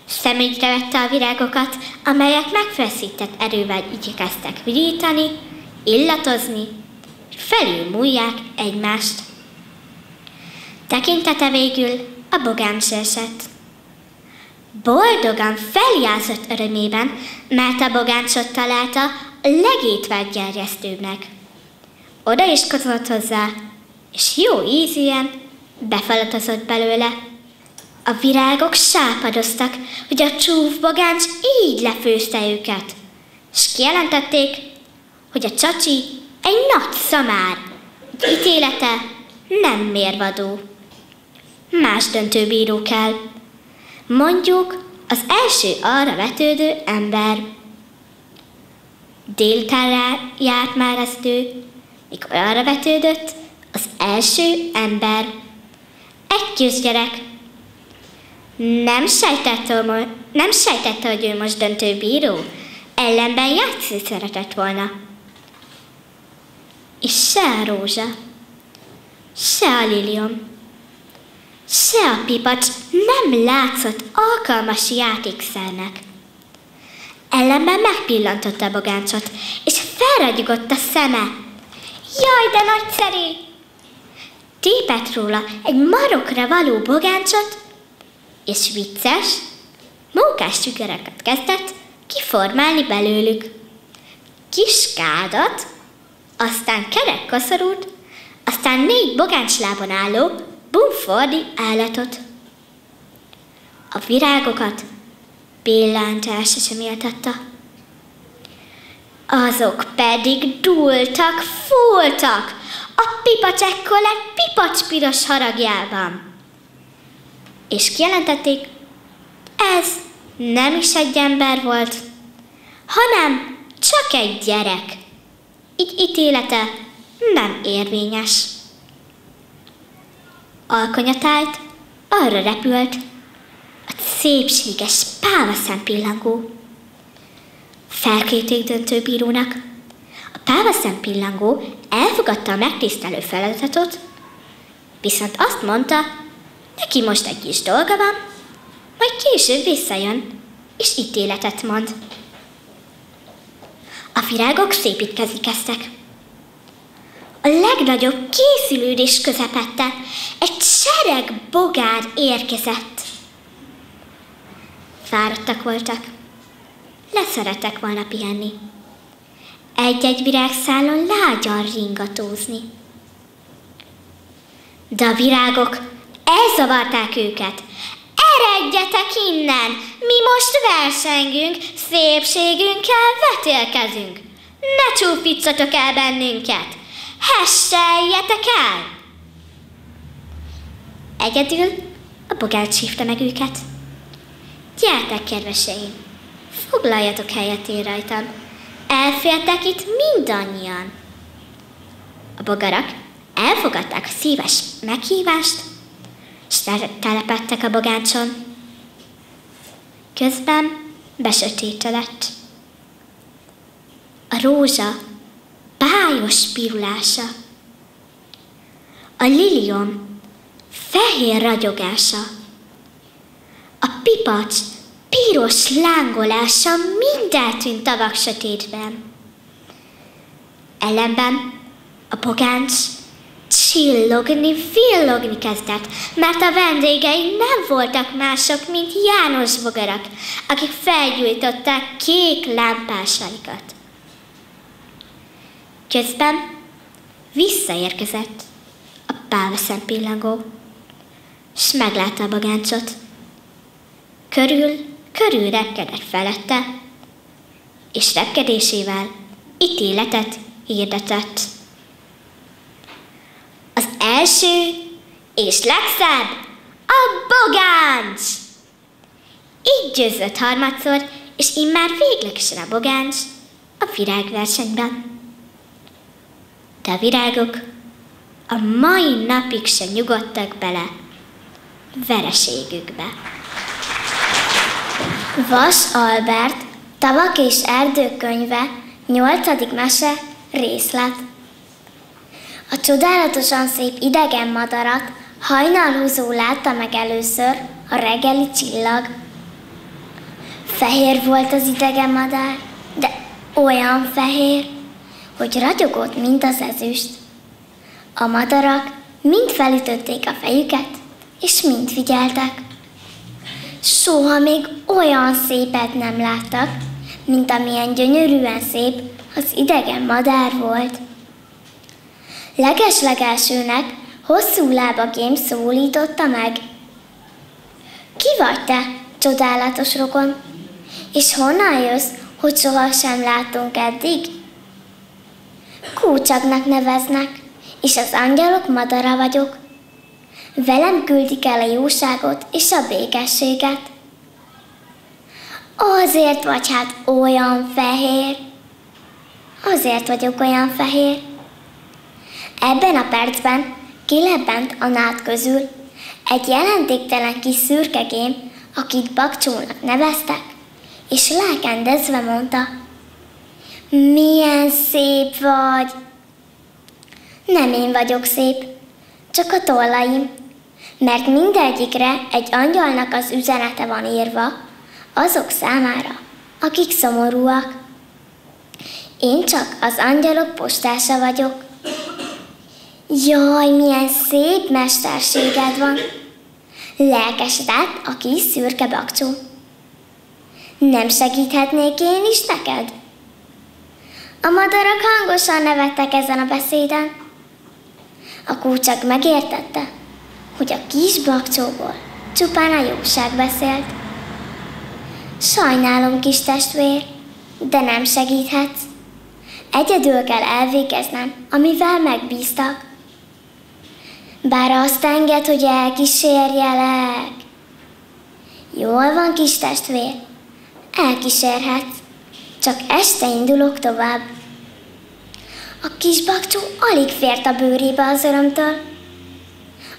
Speaker 10: Szemügyre vette a virágokat, amelyek megfeszített erővel igyekeztek virítani, illatozni, felül múlják egymást. Tekintete végül a bogáns esett. Boldogan feljázott örömében, mert a bogáncsot találta a legétvágygerjesztőbbnek. Oda is kozott hozzá, és jó ízűen befalatozott belőle. A virágok sápadoztak, hogy a csúf bogáncs így lefőzte őket, és kijelentették, hogy a csacsi egy nagy szamár, egy ítélete nem mérvadó. Más döntőbíró kell. Mondjuk az első arra vetődő ember. Délután járt már ezt ő, mikor arra vetődött az első ember. Egy kisgyerek. Nem sejtette, nem sejtette, hogy ő most döntő bíró, ellenben játszani szeretett volna. És se a rózsa, se a lilium, se a pipacs nem látszott alkalmas játékszernek. Ellenben megpillantotta a bogáncot, és felragyogott a szeme. Jaj, de nagyszerű! Tépett róla egy marokra való bogáncsot, és vicces, mókás tükereket kezdett kiformálni belőlük. Kis kádat, aztán kerek koszorút, aztán négy bogácslábon álló bumfordi állatot. A virágokat pillantása sem éltette. Azok pedig dúltak, fúltak, a pipacsekkor lett pipacspiros haragjában. És kijelentették, ez nem is egy ember volt, hanem csak egy gyerek. Így ítélete nem érvényes. Alkonyatájt arra repült, a szépséges pávaszem pillangó. Felkérték döntőbírónak. A pávaszem pillangó elfogadta a megtisztelő feladatot, viszont azt mondta, neki most egy kis dolga van, majd később visszajön, és ítéletet mond. A virágok szépítkezni kezdtek. A legnagyobb készülődés közepette egy sereg bogár érkezett. Fáradtak voltak, leszerettek volna pihenni. Egy-egy virágszálon lágyan ringatózni. De a virágok elzavarták őket. Eredjetek innen! Mi most versengünk, szépségünkkel vetélkezünk. Ne csúfítsatok el bennünket! Hesseljetek el! Egyedül a bogács hívta meg őket. Gyertek, kedveseim, foglaljatok helyet én rajtam. Elfértek itt mindannyian. A bogarak elfogadták a szíves meghívást, és telepettek a bogácson. Közben besötétedett. A rózsa bájos pirulása, a lilium fehér ragyogása, a pipacs piros lángolása mind eltűnt a sötétben. Ellenben a pogáncs csillogni, villogni kezdett, mert a vendégei nem voltak mások, mint János bogarak, akik felgyújtották kék lámpásaikat. Közben visszaérkezett a pálveszem pillangó, s meglátta a bagáncsot. Körül, körül repkedett felette, és repkedésével ítéletet
Speaker 6: hirdetett. Az első és legszebb a bogáncs! Így győzött harmadszor, és immár véglegesen a bogáncs a virágversenyben. De a virágok a mai napig sem nyugodtak bele vereségükbe.
Speaker 7: Vas Albert, Tavak és erdők könyve, 8. mese, részlet. A csodálatosan szép idegen madarat hajnalhúzó látta meg először a reggeli csillag. Fehér volt az idegen madár, de olyan fehér, hogy ragyogott, mint az ezüst. A madarak mind felütötték a fejüket, és mind figyeltek. Soha még olyan szépet nem láttak, mint amilyen gyönyörűen szép az idegen madár volt. Legeslegelsőnek hosszú lábakém szólította meg. Ki vagy te, csodálatos rokon? És honnan jössz, hogy sohasem láttunk eddig? Kúcsagnak neveznek, és az angyalok madara vagyok. Velem küldik el a jóságot és a békességet. Azért vagy hát olyan fehér. Azért vagyok olyan fehér. Ebben a percben kilebbent a nád közül egy jelentéktelen kis szürkegém, akit Bakcsónak neveztek, és lelkendezve mondta, milyen szép vagy! Nem én vagyok szép, csak a tollaim, mert mindegyikre egy angyalnak az üzenete van írva, azok számára, akik szomorúak. Én csak az angyalok postása vagyok. Jaj, milyen szép mesterséged van! Lelkesedett a kis szürke bakcsó. Nem segíthetnék én is neked? A madarak hangosan nevettek ezen a beszéden. A kúcsak megértette, hogy a kis bakcsóból csupán a jóság beszélt. Sajnálom, kis testvér, de nem segíthetsz. Egyedül kell elvégeznem, amivel megbíztak. Bár azt enged, hogy elkísérjelek. Jól van, kis testvér, elkísérhetsz. Csak este indulok tovább. A kis bakcsó alig fért a bőrébe az örömtől.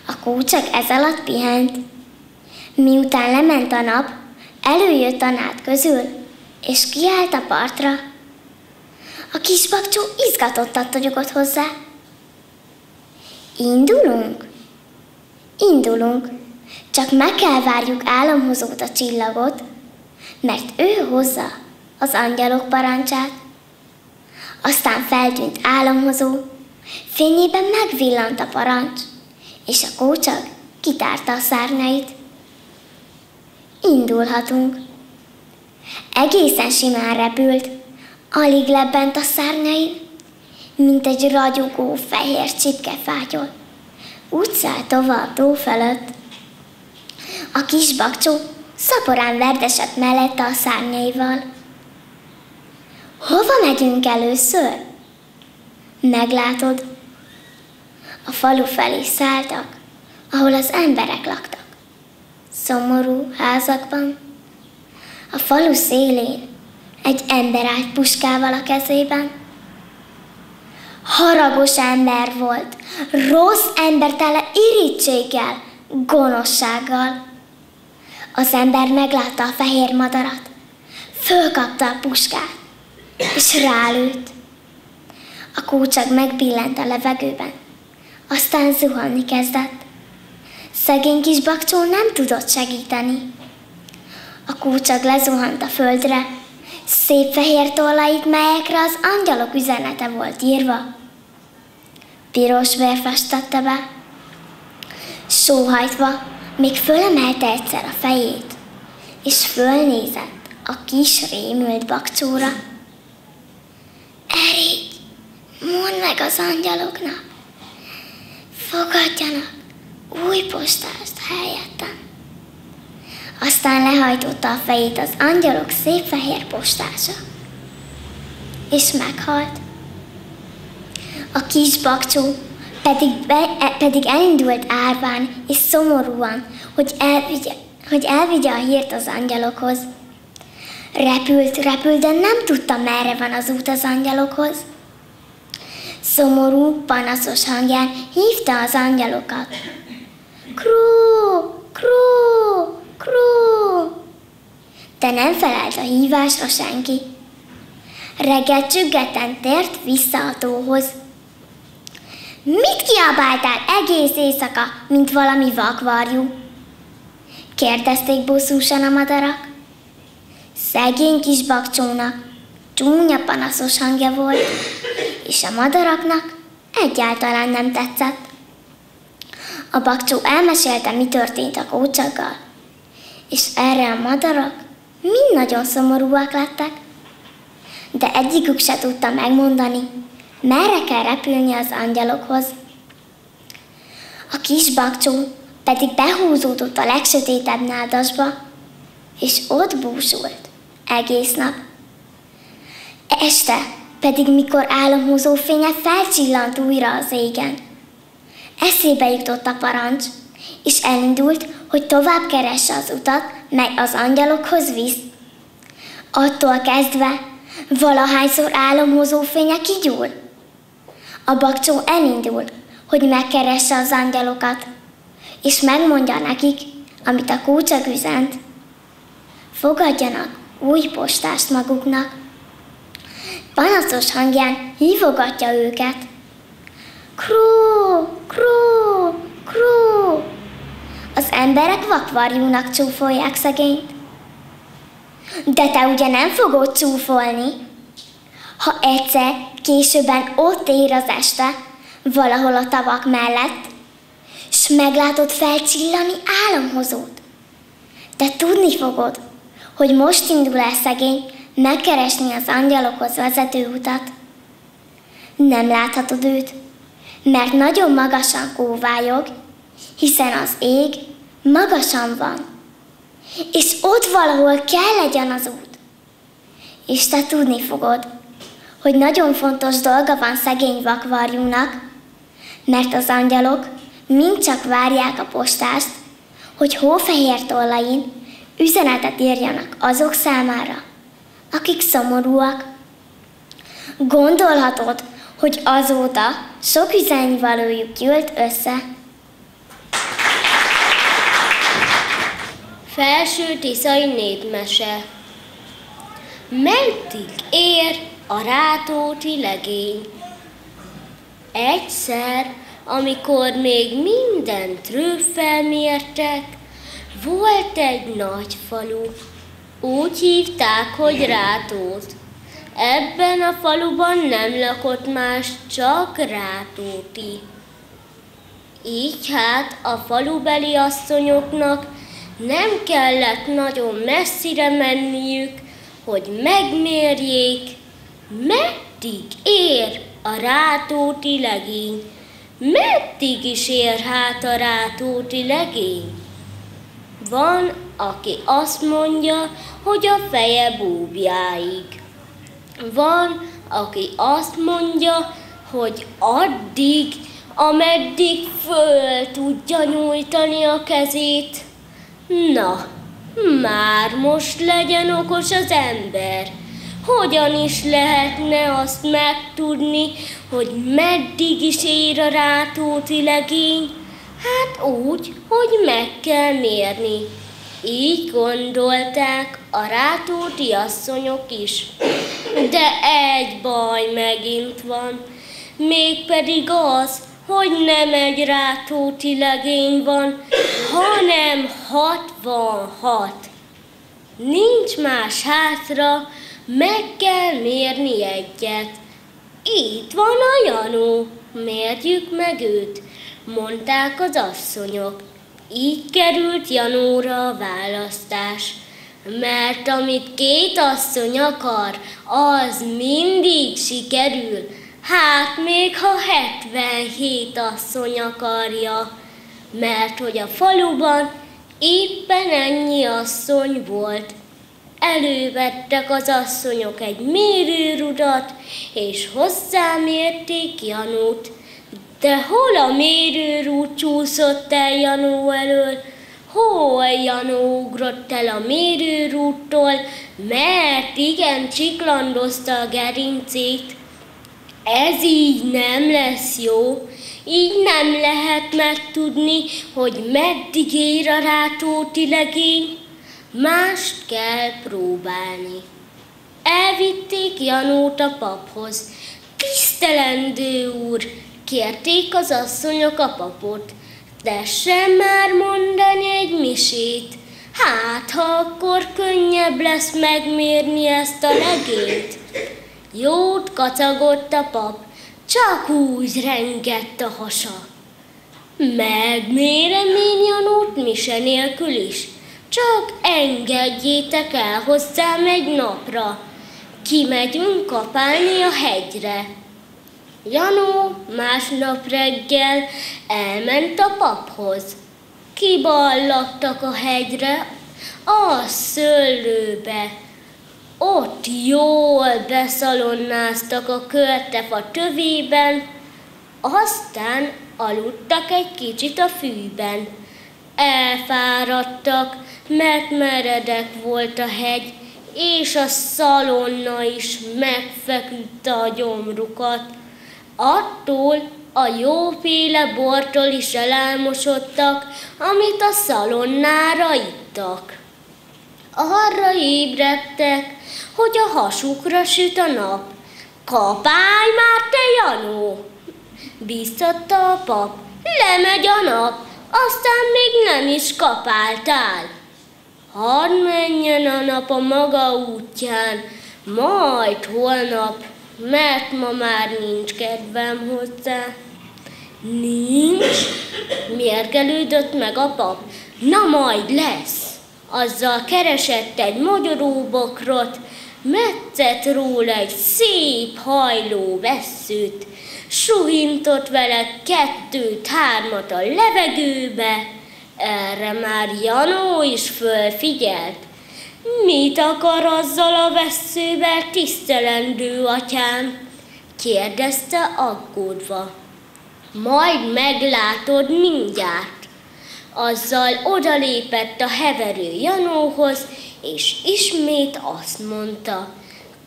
Speaker 7: A kócsak ez alatt pihent. Miután lement a nap, előjött a nád közül, és kiállt a partra. A kis bakcsó izgatottan togyogott hozzá. Indulunk? Indulunk, csak meg kell várjuk álomhozót a csillagot, mert ő hozza az angyalok parancsát. Aztán feltűnt álomhozó, fényében megvillant a parancs, és a kócsag kitárta a szárnyait. Indulhatunk. Egészen simán repült, alig lebbent a szárnyain, mint egy ragyogó fehér csipkefátyol. Úgy szállt tovább tó felett. A kis bakcsó szaporán verdesett mellette a szárnyaival. Hova megyünk először? Meglátod, a falu felé szálltak, ahol az emberek laktak. Szomorú házakban. A falu szélén egy ember állt puskával a kezében. Haragos ember volt, rossz ember tele irítséggel, gonoszsággal. Az ember meglátta a fehér madarat, fölkapta a puskát, és rálőtt. A kócsag megbillent a levegőben, aztán zuhanni kezdett. Szegény kis bakcsó nem tudott segíteni. A kócsag lezuhant a földre, szép fehér tollait, melyekre az angyalok üzenete volt írva. Piros vér festette be. Sóhajtva még fölemelte egyszer a fejét, és fölnézett a kis rémült bakcsóra. Erik, mondd meg az angyaloknak, fogadjanak új postást helyettem. Aztán lehajtotta a fejét az angyalok szép fehér postása, és meghalt. A kis bakcsó pedig, be, e, pedig elindult árván és szomorúan, hogy elvigye, hogy elvigye a hírt az angyalokhoz. Repült, repült, de nem tudta, merre van az út az angyalokhoz. Szomorú, panaszos hangján hívta az angyalokat. Kró, kró, kró! De nem felelt a hívásra senki. Reggel csüggeten tért vissza a tóhoz. Mit kiabáltál egész éjszaka, mint valami vakvarjú? Kérdezték bosszúsan a madarak. Szegény kis bakcsónak csúnya panaszos hangja volt, és a madaraknak egyáltalán nem tetszett. A bakcsó elmesélte, mi történt a kócsaggal, és erre a madarak mind nagyon szomorúak lettek, de egyikük se tudta megmondani, merre kell repülni az angyalokhoz. A kis bakcsó pedig behúzódott a legsötétebb nádasba, és ott búsult egész nap. Este pedig, mikor álomhúzó fénye felcsillant újra az égen. Eszébe jutott a parancs, és elindult, hogy tovább keresse az utat, mely az angyalokhoz visz. Attól kezdve valahányszor álomhozó fénye kigyúl. A bakcsó elindul, hogy megkeresse az angyalokat, és megmondja nekik, amit a kúcsag üzent. Fogadjanak új postást maguknak. Panaszos hangján hívogatja őket. Kró, kró, kró. Az emberek vakvarjúnak csúfolják szegényt. De te ugye nem fogod csúfolni? Ha egyszer későbben ott ér az este, valahol a tavak mellett, s meglátod felcsillani álomhozót. De tudni fogod, hogy most indul el szegény megkeresni az angyalokhoz vezető utat. Nem láthatod őt, mert nagyon magasan kóvályog, hiszen az ég magasan van, és ott valahol kell legyen az út. És te tudni fogod, hogy nagyon fontos dolga van szegény vakvarjúnak, mert az angyalok mind csak várják a postást, hogy hófehér tollain üzenetet írjanak azok számára, akik szomorúak. Gondolhatod, hogy azóta sok üzennivalójuk gyűlt össze.
Speaker 11: Felső Tiszai népmese Meddig ér a rátóti legény? Egyszer, amikor még mindent trőfelmértek, volt egy nagy falu, úgy hívták, hogy Rátót. Ebben a faluban nem lakott más, csak Rátóti. Így hát a falubeli asszonyoknak nem kellett nagyon messzire menniük, hogy megmérjék, meddig ér a rátóti legény. Meddig is ér hát a rátóti legény? Van, aki azt mondja, hogy a feje búbjáig. Van, aki azt mondja, hogy addig, ameddig föl tudja nyújtani a kezét. Na, már most legyen okos az ember. Hogyan is lehetne azt megtudni, hogy meddig is ér a rátóti legény? Hát úgy, hogy meg kell mérni. Így gondolták a rátóti asszonyok is. De egy baj megint van, mégpedig az, hogy nem egy rátóti legény van, hanem hatvanhat. Nincs más hátra, meg kell mérni egyet. Itt van a Janó, mérjük meg őt, mondták az asszonyok. Így került Janóra a választás, mert amit két asszony akar, az mindig sikerül, hát még ha 77 asszony akarja, mert hogy a faluban éppen ennyi asszony volt. Elővettek az asszonyok egy mérőrudat, és hozzámérték Janót. De hol a mérőrúd csúszott el Janó elől, hol Janó ugrott el a mérőrúttól, mert igen csiklandozta a gerincét. Ez így nem lesz jó, így nem lehet megtudni, hogy meddig ér a rátóti legény. Mást kell próbálni. Elvitték Janót a paphoz. Tisztelendő úr, kérték az asszonyok a papot. Tessen már mondani egy misét, hát ha akkor könnyebb lesz megmérni ezt a legényt. Jót kacagott a pap, csak úgy rengett a hasa. Megmérem én Janót mise nélkül is, csak engedjétek el hozzám egy napra. Kimegyünk kapálni a hegyre. Janó másnap reggel elment a paphoz. Kiballagtak a hegyre, a szőlőbe. Ott jól beszalonnáztak a körtefa tövében, aztán aludtak egy kicsit a fűben. Elfáradtak, mert meredek volt a hegy, és a szalonna is megfeküdte a gyomrukat. Attól a jóféle bortól is elálmosodtak, amit a szalonnára ittak. Arra ébredtek, hogy a hasukra süt a nap. Kapálj már, te Janó! Bíztatta a pap. Lemegy a nap, aztán még nem is kapáltál. Hadd menjen a nap a maga útján, majd holnap, mert ma már nincs kedvem hozzá. Nincs? Mérgelődött meg a pap. Na majd lesz. Azzal keresett egy magyaróbokrot, metszett róla egy szép hajló vesszőt, suhintott vele kettőt, hármat a levegőbe, erre már Janó is fölfigyelt. Mit akar azzal a veszővel, tisztelendő atyám? kérdezte aggódva. Majd meglátod mindjárt. Azzal odalépett a heverő Janóhoz, és ismét azt mondta,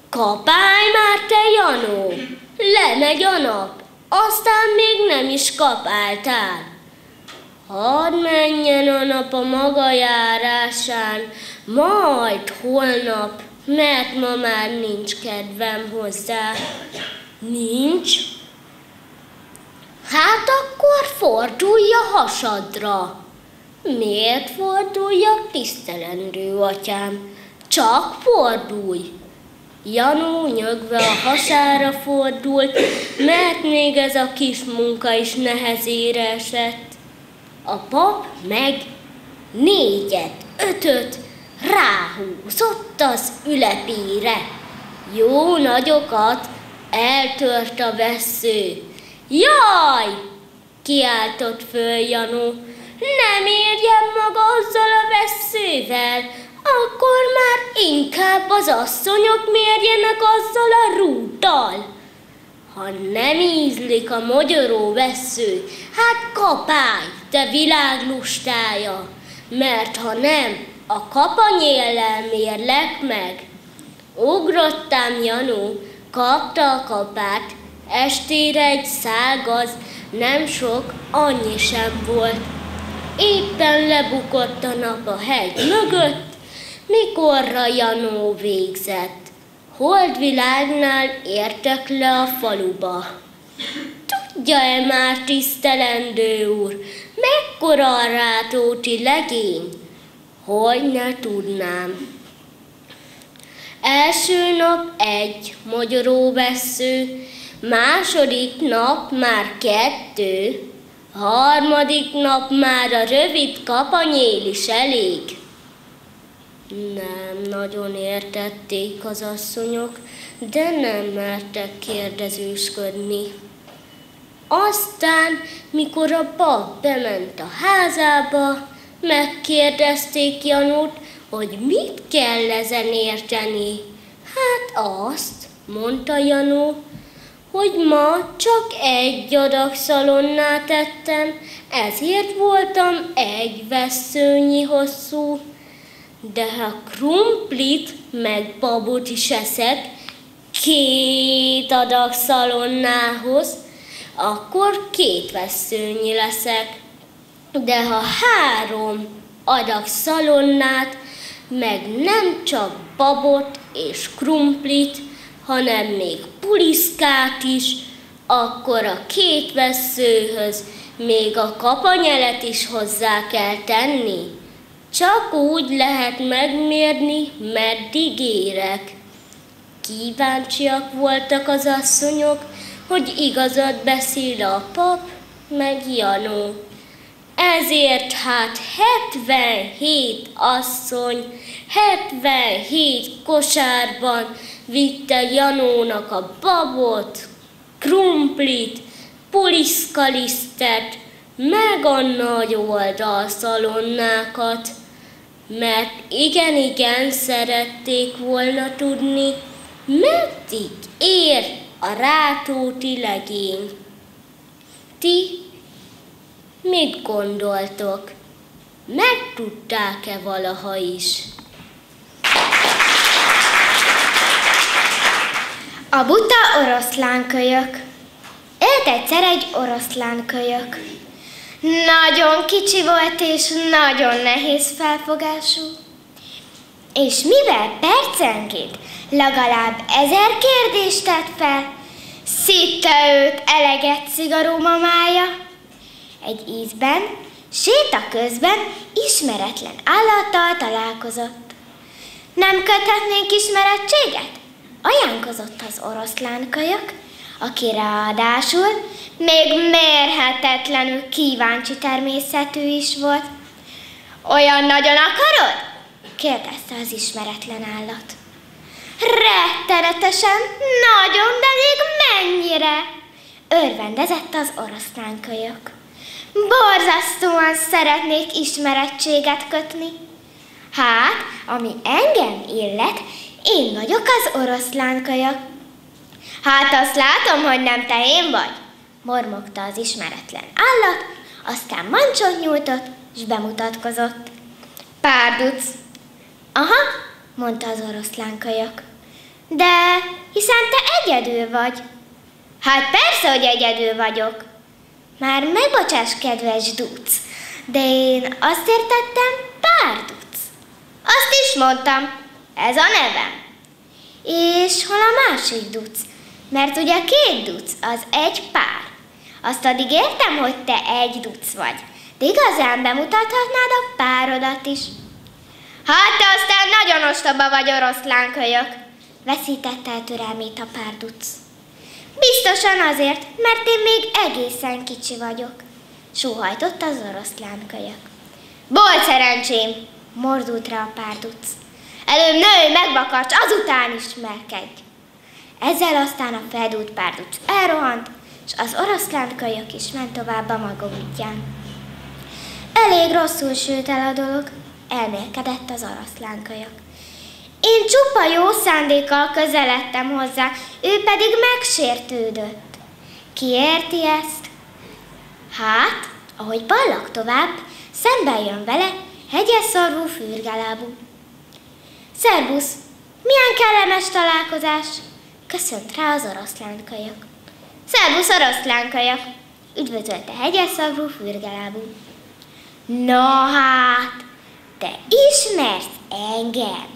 Speaker 11: Kapálj már te, Janó! Lemegy a nap, aztán még nem is kapáltál. Hadd menjen a nap a maga járásán, majd holnap, mert ma már nincs kedvem hozzá. Nincs? Hát akkor fordulj a hasadra. Miért forduljak, tisztelendő atyám? Csak fordulj! Janó nyögve a hasára fordult, mert még ez a kis munka is nehezére esett. A pap meg négyet, ötöt ráhúzott az ülepére. Jó nagyokat eltört a vesző. Jaj! kiáltott föl Janó. Nem érjem maga azzal a veszővel, akkor már inkább az asszonyok mérjenek azzal a rúttal. Ha nem ízlik a magyaró vesző, hát kapálj, te világlustája, mert ha nem, a kapanyéllel mérlek meg. Ugrottam Janó, kapta a kapát, estére egy szágaz, nem sok, annyi sem volt. Éppen lebukott a nap a hegy mögött, mikorra Janó végzett. Holdvilágnál értek le a faluba. Tudja-e már, tisztelendő úr, mekkora a rátóti legény? Hogy ne tudnám. Első nap egy magyaróvesző, második nap már kettő, harmadik nap már a rövid kapanyél is elég. Nem nagyon értették az asszonyok, de nem mertek kérdezősködni. Aztán, mikor a pap bement a házába, megkérdezték Janút, hogy mit kell ezen érteni. Hát azt, mondta Janó, hogy ma csak egy adag szalonnát ettem, ezért voltam egy veszőnyi hosszú. De ha krumplit meg babot is eszek, két adag szalonnához, akkor két veszőnyi leszek. De ha három adag szalonnát, meg nem csak babot és krumplit, hanem még puliszkát is, akkor a két veszőhöz még a kapanyelet is hozzá kell tenni. Csak úgy lehet megmérni, meddig érek. Kíváncsiak voltak az asszonyok, hogy igazat beszél a pap, meg Janó. Ezért hát 77 asszony, 77 kosárban vitte Janónak a babot, krumplit, puliszkalisztet, meg a nagy oldalszalonnákat, mert igen-igen szerették volna tudni, meddig ér a rátóti legény. Ti mit gondoltok? Megtudták-e valaha is?
Speaker 7: A buta oroszlánkölyök. Élt egyszer egy oroszlánkölyök. Nagyon kicsi volt és nagyon nehéz felfogású. És mivel percenként legalább ezer kérdést tett fel, szitta őt eleget szigarú mamája. Egy ízben, séta közben ismeretlen állattal találkozott. Nem köthetnénk ismerettséget? Ajánkozott az oroszlánkölyök, aki ráadásul még mérhetetlenül kíváncsi természetű is volt. Olyan nagyon akarod? Kérdezte az ismeretlen állat. Rettenetesen, nagyon, de még mennyire? Örvendezett az oroszlánkölyök. Borzasztóan szeretnék ismerettséget kötni. Hát, ami engem illet, én vagyok az oroszlánkölyök. Hát azt látom, hogy nem te én vagy, mormogta az ismeretlen állat, aztán mancsot nyújtott, és bemutatkozott. Párduc. Aha, mondta az oroszlánkölyök. De hiszen te egyedül vagy. Hát persze, hogy egyedül vagyok. Már megbocsáss, kedves duc, de én azt értettem, párduc. Azt is mondtam, ez a nevem. És hol a másik duc? Mert ugye két duc, az egy pár. Azt addig értem, hogy te egy duc vagy. De igazán bemutathatnád a párodat is. Hát te aztán nagyon ostoba vagy, oroszlánkölyök, veszítette el türelmét a párduc. Biztosan azért, mert én még egészen kicsi vagyok, sóhajtott az oroszlánkölyök. Bolt szerencsém, mordult rá a párduc. Előbb nőj, megvakarts, azután ismerkedj. Ezzel aztán a feldúlt párduc elrohant, és az oroszlán kölyök is ment tovább a maga útján. Elég rosszul sült el a dolog, elmélkedett az oroszlán kölyök. Én csupa jó szándékkal közeledtem hozzá, ő pedig megsértődött. Ki érti ezt? Hát, ahogy ballak tovább, szembe jön vele hegyes szarvú fürgelábú. Szerbusz, milyen kellemes találkozás! Köszönt rá az oroszlánkölyök. Szervusz, oroszlánkölyök! Üdvözölte hegyes szarvú fürgelábú. Na hát, te ismersz engem?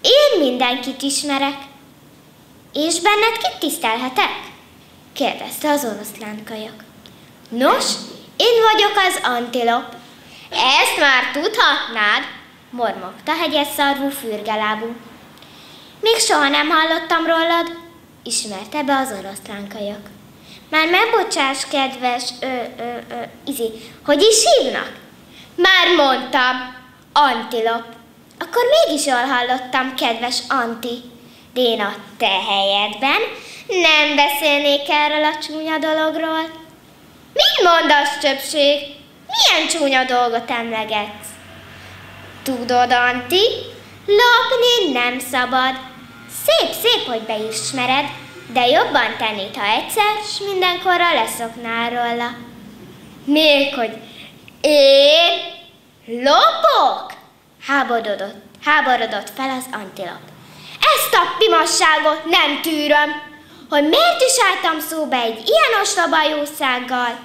Speaker 7: Én mindenkit ismerek. És benned kit tisztelhetek? kérdezte az oroszlánkölyök. Nos, én vagyok az antilop. Ezt már tudhatnád, mormogta hegyes szarvú fürgelábú. Még soha nem hallottam rólad, ismerte be az oroszlánkölyök. Már megbocsáss, kedves, ö, ö, ö, izi, hogy is hívnak? Már mondtam, antilop. Akkor mégis jól hallottam, kedves Anti. De én a te helyedben nem beszélnék erről a csúnya dologról. Mi mondasz, csöpség? Milyen csúnya dolgot emlegetsz?
Speaker 2: Tudod, Anti, lopni nem szabad. Szép-szép, hogy beismered, de jobban tennéd, ha egyszer, s mindenkorra leszoknál róla. Még hogy én lopok? Háborodott, háborodott fel az antilop. Ezt a pimasságot nem tűröm, hogy miért is álltam szóba egy ilyen ostoba jószággal.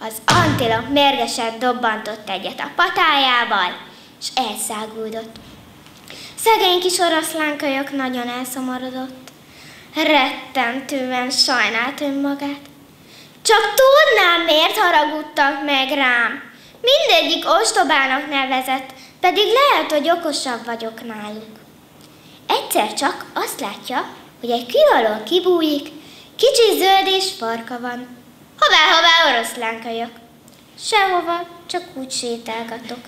Speaker 2: Az antilop mérgesen dobbantott egyet a patájával, és elszáguldott. Szegény kis oroszlánkölyök nagyon elszomorodott. Rettentően sajnált önmagát. Csak tudnám, miért haragudtak meg rám. Mindegyik ostobának nevezett, pedig lehet, hogy okosabb vagyok náluk. Egyszer csak azt látja, hogy egy kő kibújik, kicsi zöld és farka van. Hová-hová oroszlánkölyök? Sehova, csak úgy sétálgatok.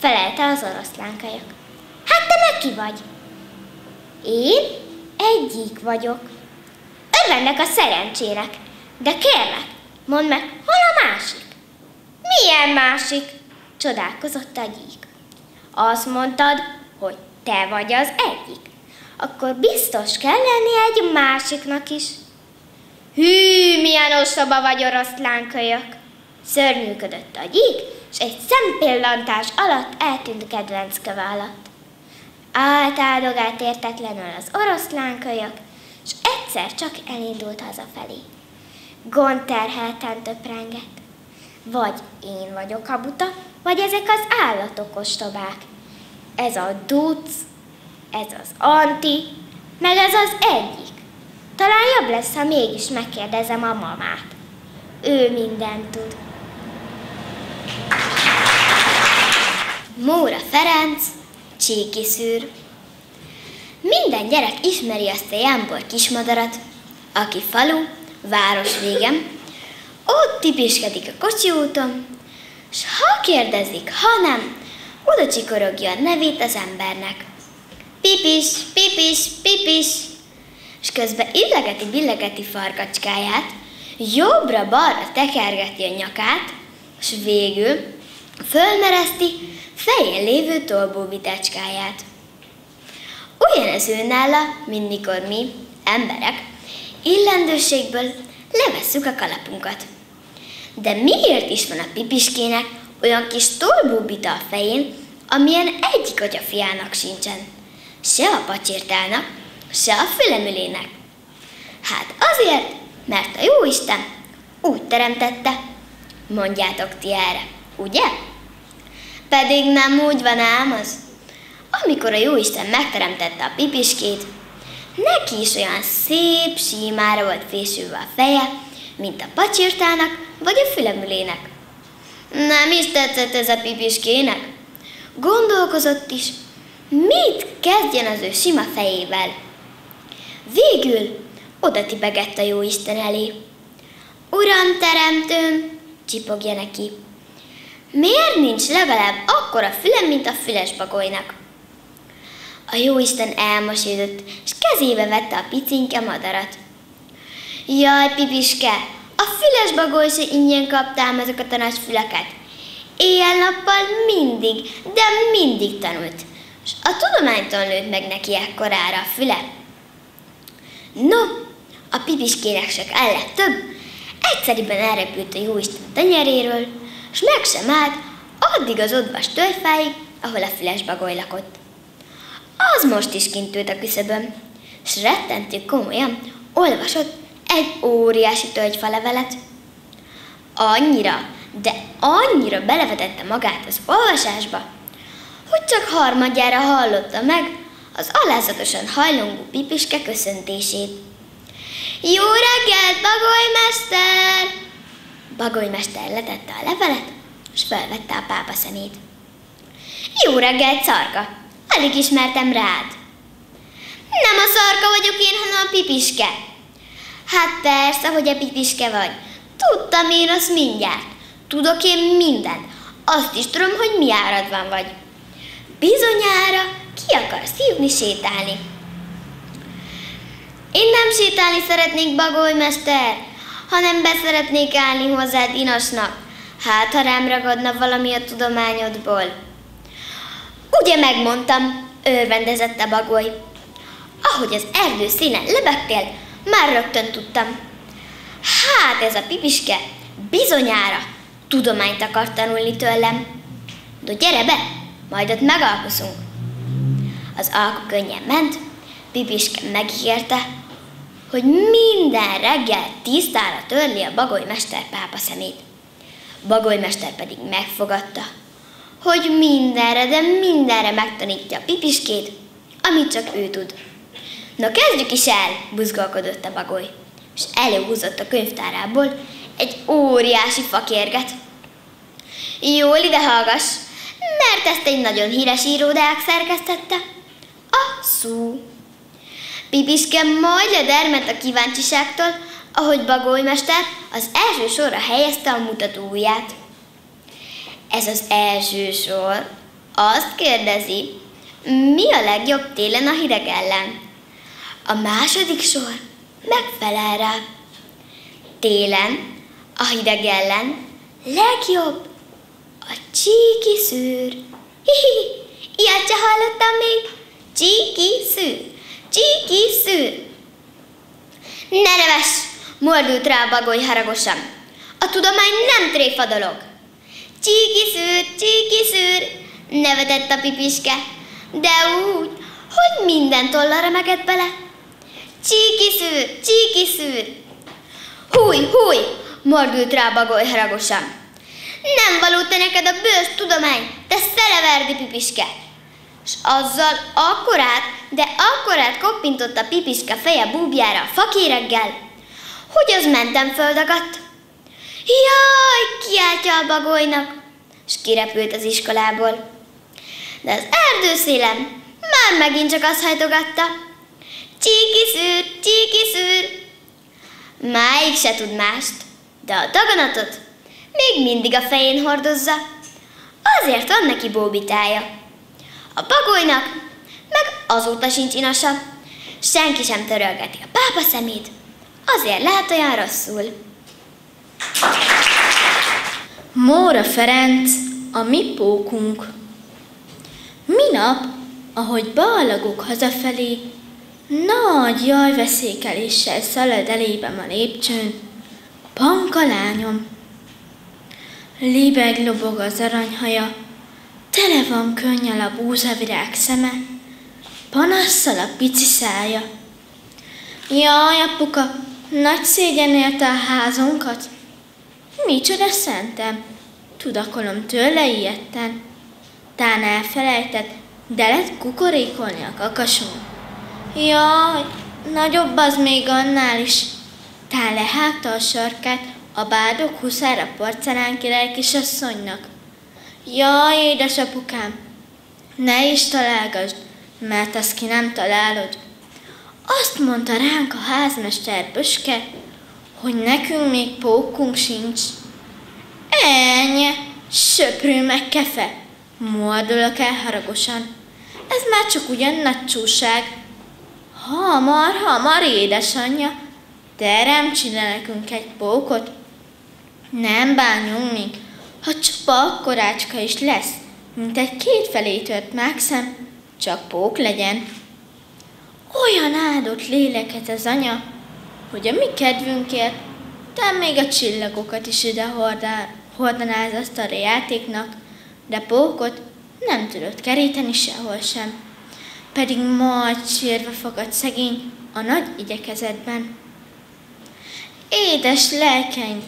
Speaker 2: Felelte az oroszlánkölyök. Hát te meg ki vagy? Én egyik vagyok. Örvendek a szerencsének, de kérlek, mondd meg, hol a másik? Milyen másik? Csodálkozott a gyík. Azt mondtad, hogy te vagy az egyik. Akkor biztos kell lenni egy másiknak is. Hű, milyen ostoba vagy oroszlánkölyök! Szörnyűködött a gyík, és egy szempillantás alatt eltűnt kedvenc köve alatt. Állt áldogált értetlenül az oroszlánkölyök, és egyszer csak elindult hazafelé. Gonterhelten töprengett. Vagy én vagyok a buta, vagy ezek az állatok ostobák. Ez a duc, ez az anti, meg ez az egyik. Talán jobb lesz, ha mégis megkérdezem a mamát. Ő mindent tud. Móra Ferenc, Csíki szűr. Minden gyerek ismeri azt a jámbor kismadarat, aki falu, város végem, ott tipiskedik a kocsi úton, s ha kérdezik, ha nem, oda csikorogja a nevét az embernek. Pipis, pipis, pipis, és közben illegeti-billegeti farkacskáját, jobbra-balra tekergeti a nyakát, és végül fölmereszti fején lévő tolbó vitecskáját. Olyan ez ő nála, mint mikor mi, emberek, illendőségből levesszük a kalapunkat. De miért is van a pipiskének olyan kis tolbóbita a fején, amilyen egyik atyafiának sincsen? Se a pacsirtának, se a fülemülének. Hát azért, mert a Jóisten úgy teremtette, mondjátok ti erre, ugye? Pedig nem úgy van ám az. Amikor a Jóisten megteremtette a pipiskét, neki is olyan szép símára volt fésülve a feje, mint a pacsirtának vagy a fülemülének. Nem is tetszett ez a pipiskének. Gondolkozott is, mit kezdjen az ő sima fejével. Végül oda tibegett a jóisten elé. Uram teremtőm, csipogja neki. Miért nincs legalább akkora fülem, mint a füles bagolynak? A jóisten elmosődött, és kezébe vette a picinke madarat. Jaj, pipiske, a füles bagoly se ingyen kaptál ezeket a nagy füleket. Éjjel-nappal mindig, de mindig tanult, és a tudománytól nőtt meg neki ekkorára a füle. No, a pipiskének se kellett több, egyszeriben elrepült a jóisten tenyeréről, és meg sem állt addig az odvas tölgyfáig, ahol a füles bagoly lakott. Az most is kint ült a küszöbön, és rettentő komolyan olvasott egy óriási tölgyfalevelet. Annyira, de annyira belevetette magát az olvasásba, hogy csak harmadjára hallotta meg az alázatosan hajlongó pipiske köszöntését. Jó reggelt, bagolymester! Bagolymester letette a levelet, és felvette a pápa szemét. Jó reggelt, szarka! Alig ismertem rád. Nem a szarka vagyok én, hanem a pipiske. Hát persze, hogy a pipiske vagy. Tudtam én azt mindjárt. Tudok én mindent. Azt is tudom, hogy mi áradban vagy. Bizonyára ki akar szívni sétálni. Én nem sétálni szeretnék, bagolymester, hanem beszeretnék állni hozzád inasnak, hát ha rám ragadna valami a tudományodból. Ugye megmondtam, örvendezett a bagoly. Ahogy az erdő színen lebegtél, már rögtön tudtam. Hát ez a pipiske bizonyára tudományt akar tanulni tőlem. De gyere be, majd ott megalkuszunk. Az alku könnyen ment, Pipiske megígérte, hogy minden reggel tisztára törli a bagolymester pápa szemét. Bagolymester pedig megfogadta, hogy mindenre, de mindenre megtanítja a pipiskét, amit csak ő tud. Na kezdjük is el, buzgolkodott a bagoly, és előhúzott a könyvtárából egy óriási fakérget. Jól ide hallgass, mert ezt egy nagyon híres íródeák szerkesztette. A szú. Pipiske majd ledermet a kíváncsiságtól, ahogy bagolymester az első sorra helyezte a mutatóját. Ez az első sor azt kérdezi, mi a legjobb télen a hideg ellen. A második sor megfelel rá. Télen a hideg ellen legjobb a csíki szűr. Hihi, ilyet se hallottam még. Csíki szűr, csíki szűr. Ne neves, mordult rá a bagoly haragosan. A tudomány nem tréfa dolog. Csíki szűr, csíki szűr, nevetett a pipiske, de úgy, hogy minden tollara remegett bele. Csíki szűr, csíki szűr. Húj, húj, mordult rá bagoly haragosan. Nem való te neked a bős tudomány, te szeleverdi pipiske! És azzal akkorát, de akkorát koppintott a pipiske feje búbjára a fakéreggel, hogy az mentem földagadt. Jaj, kiáltja a bagolynak, és kirepült az iskolából. De az erdőszélen már megint csak azt hajtogatta. Csíki szűr, csíki szűr. Máig se tud mást, de a daganatot még mindig a fején hordozza. Azért van neki bóbitája. A bagolynak meg azóta sincs inasa. Senki sem törölgeti a pápa szemét, azért lehet olyan rosszul.
Speaker 12: Móra Ferenc, a mi pókunk. Minap, ahogy ballagok hazafelé, nagy jajveszékeléssel szalad elébem a lépcsőn, Panka lányom. Libeg lobog az aranyhaja, tele van könnyel a búzavirág szeme, panasszal a pici szája. Jaj, apuka, nagy szégyen élte a házunkat. Micsoda szentem, tudakolom tőle ilyetten. Tán elfelejtett, de lett kukorékolni a kakasun. Jaj, nagyobb az még annál is. Tán lehágta a sarkát, a bádok huszára porcelán király kisasszonynak. Jaj, édesapukám, ne is találgasd, mert azt ki nem találod. Azt mondta ránk a házmester Böske, hogy nekünk még pókunk sincs. Ennyi, söprő meg kefe, mordulok el haragosan. Ez már csak ugyan nagy csúság. Hamar, hamar, édesanyja, teremtsi nekünk egy pókot, nem bánjunk még, ha csupa akkorácska is lesz, mint egy kétfelé tört mákszem, csak pók legyen. Olyan áldott léleket az anya, hogy a mi kedvünkért, te még a csillagokat is ide hordaná az asztalra játéknak, de pókot nem tudott keríteni sehol sem. Pedig majd sírva fogad szegény a nagy igyekezetben. Édes lelkeim,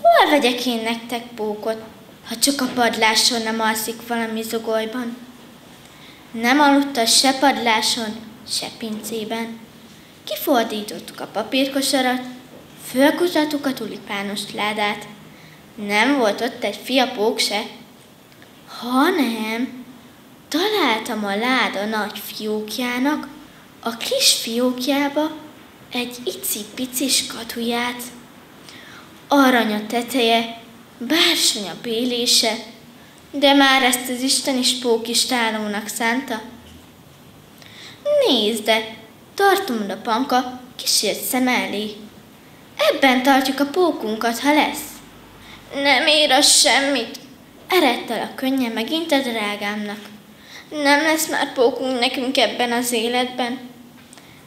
Speaker 12: Hol vegyek én nektek pókot, ha csak a padláson nem alszik valami zogolyban? Nem aludta se padláson, se pincében. Kifordítottuk a papírkosarat, fölkutattuk a tulipános ládát. Nem volt ott egy fia pók se, hanem találtam a láda nagy fiókjának, a kis fiókjába egy icipicis katuját arany a teteje, bársony a bélése, de már ezt az Isten is pókistálónak szánta. Nézd, de tartom a panka kísért szem elé. Ebben tartjuk a pókunkat, ha lesz. Nem ér az semmit, eredtel a könnye megint a drágámnak. Nem lesz már pókunk nekünk ebben az életben.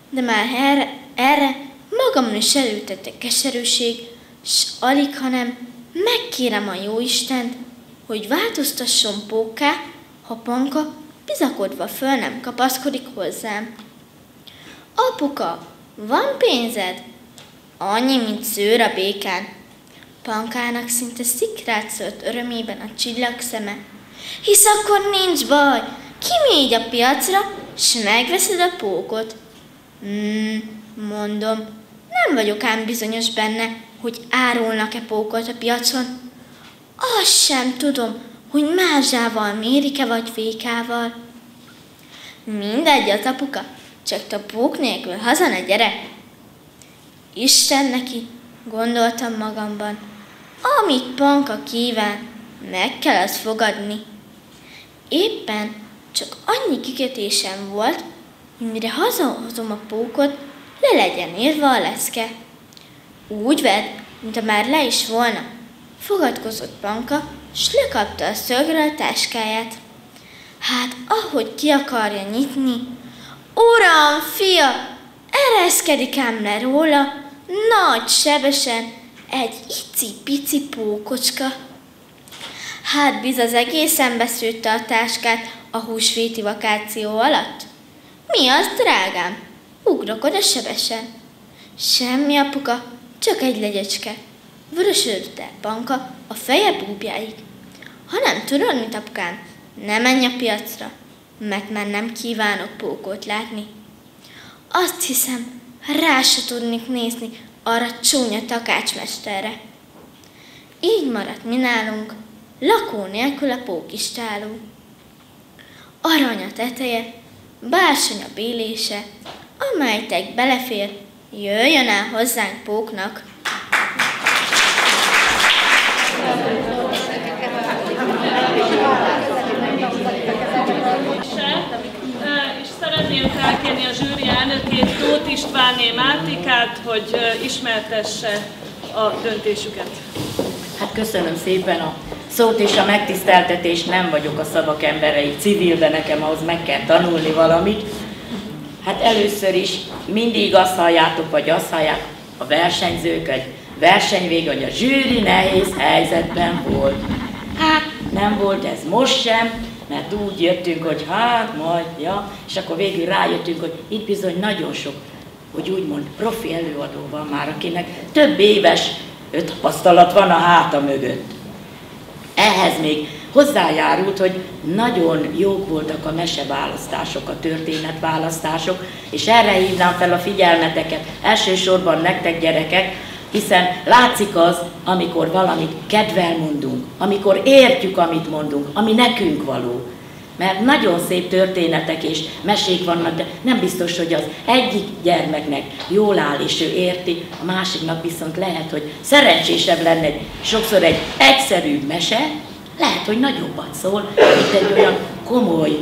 Speaker 12: De már erre, erre magamon is előtette keserűség, s alig, hanem megkérem a Jóistent, hogy változtasson póká, ha Panka bizakodva föl nem kapaszkodik hozzám. Apuka, van pénzed? Annyi, mint szőr a békán. Pankának szinte szikrát szólt örömében a csillag szeme. Hisz akkor nincs baj, kimégy a piacra, s megveszed a pókot. Hmm, mondom, nem vagyok ám bizonyos benne, hogy árulnak-e pókot a piacon. Azt sem tudom, hogy mázsával mérik-e vagy fékával. Mindegy az apuka, csak te pók nélkül haza ne gyere. Isten neki, gondoltam magamban. Amit Panka kíván, meg kell azt fogadni. Éppen csak annyi kikötésem volt, hogy mire hazahozom a pókot, le legyen írva a leszke. Úgy vedd, mint már le is volna. Fogadkozott Panka, s lekapta a szögre a táskáját. Hát, ahogy ki akarja nyitni, Uram, fia, ereszkedik ám le róla, nagy sebesen, egy icipici pókocska. Hát biz az egészen beszűrte a táskát a húsvéti vakáció alatt. Mi az, drágám? Ugrok oda sebesen. Semmi, apuka, csak egy legyecske. Vörösödött el banka a feje búbjáig. Ha nem tudod, mit apukám, ne menj a piacra, mert már nem kívánok pókot látni. Azt hiszem, rá se tudnék nézni arra csúnya takácsmesterre. Így maradt mi nálunk, lakó nélkül a pókistáló. Arany a teteje, bársony a bélése, amelytek belefér, jöjjön el hozzánk póknak.
Speaker 1: És szeretném felkérni a zsűri elnökét, Tóth Istvánné Mártikát, hogy ismertesse a döntésüket.
Speaker 13: Hát köszönöm szépen a szót és a megtiszteltetést, nem vagyok a szavak emberei, civil, de nekem ahhoz meg kell tanulni valamit. Hát először is mindig azt halljátok, vagy azt hallják a versenyzők, egy verseny vége, hogy a zsűri nehéz helyzetben volt. Hát nem volt ez most sem, mert úgy jöttünk, hogy hát majd, ja, és akkor végül rájöttünk, hogy itt bizony nagyon sok, hogy úgymond profi előadó van már, akinek több éves tapasztalat van a háta mögött. Ehhez még hozzájárult, hogy nagyon jók voltak a meseválasztások, a történetválasztások, és erre hívnám fel a figyelmeteket, elsősorban nektek gyerekek, hiszen látszik az, amikor valamit kedvel mondunk, amikor értjük, amit mondunk, ami nekünk való. Mert nagyon szép történetek és mesék vannak, de nem biztos, hogy az egyik gyermeknek jól áll és ő érti, a másiknak viszont lehet, hogy szerencsésebb lenne sokszor egy egyszerű mese, lehet, hogy nagyobbat szól, mint egy olyan komoly,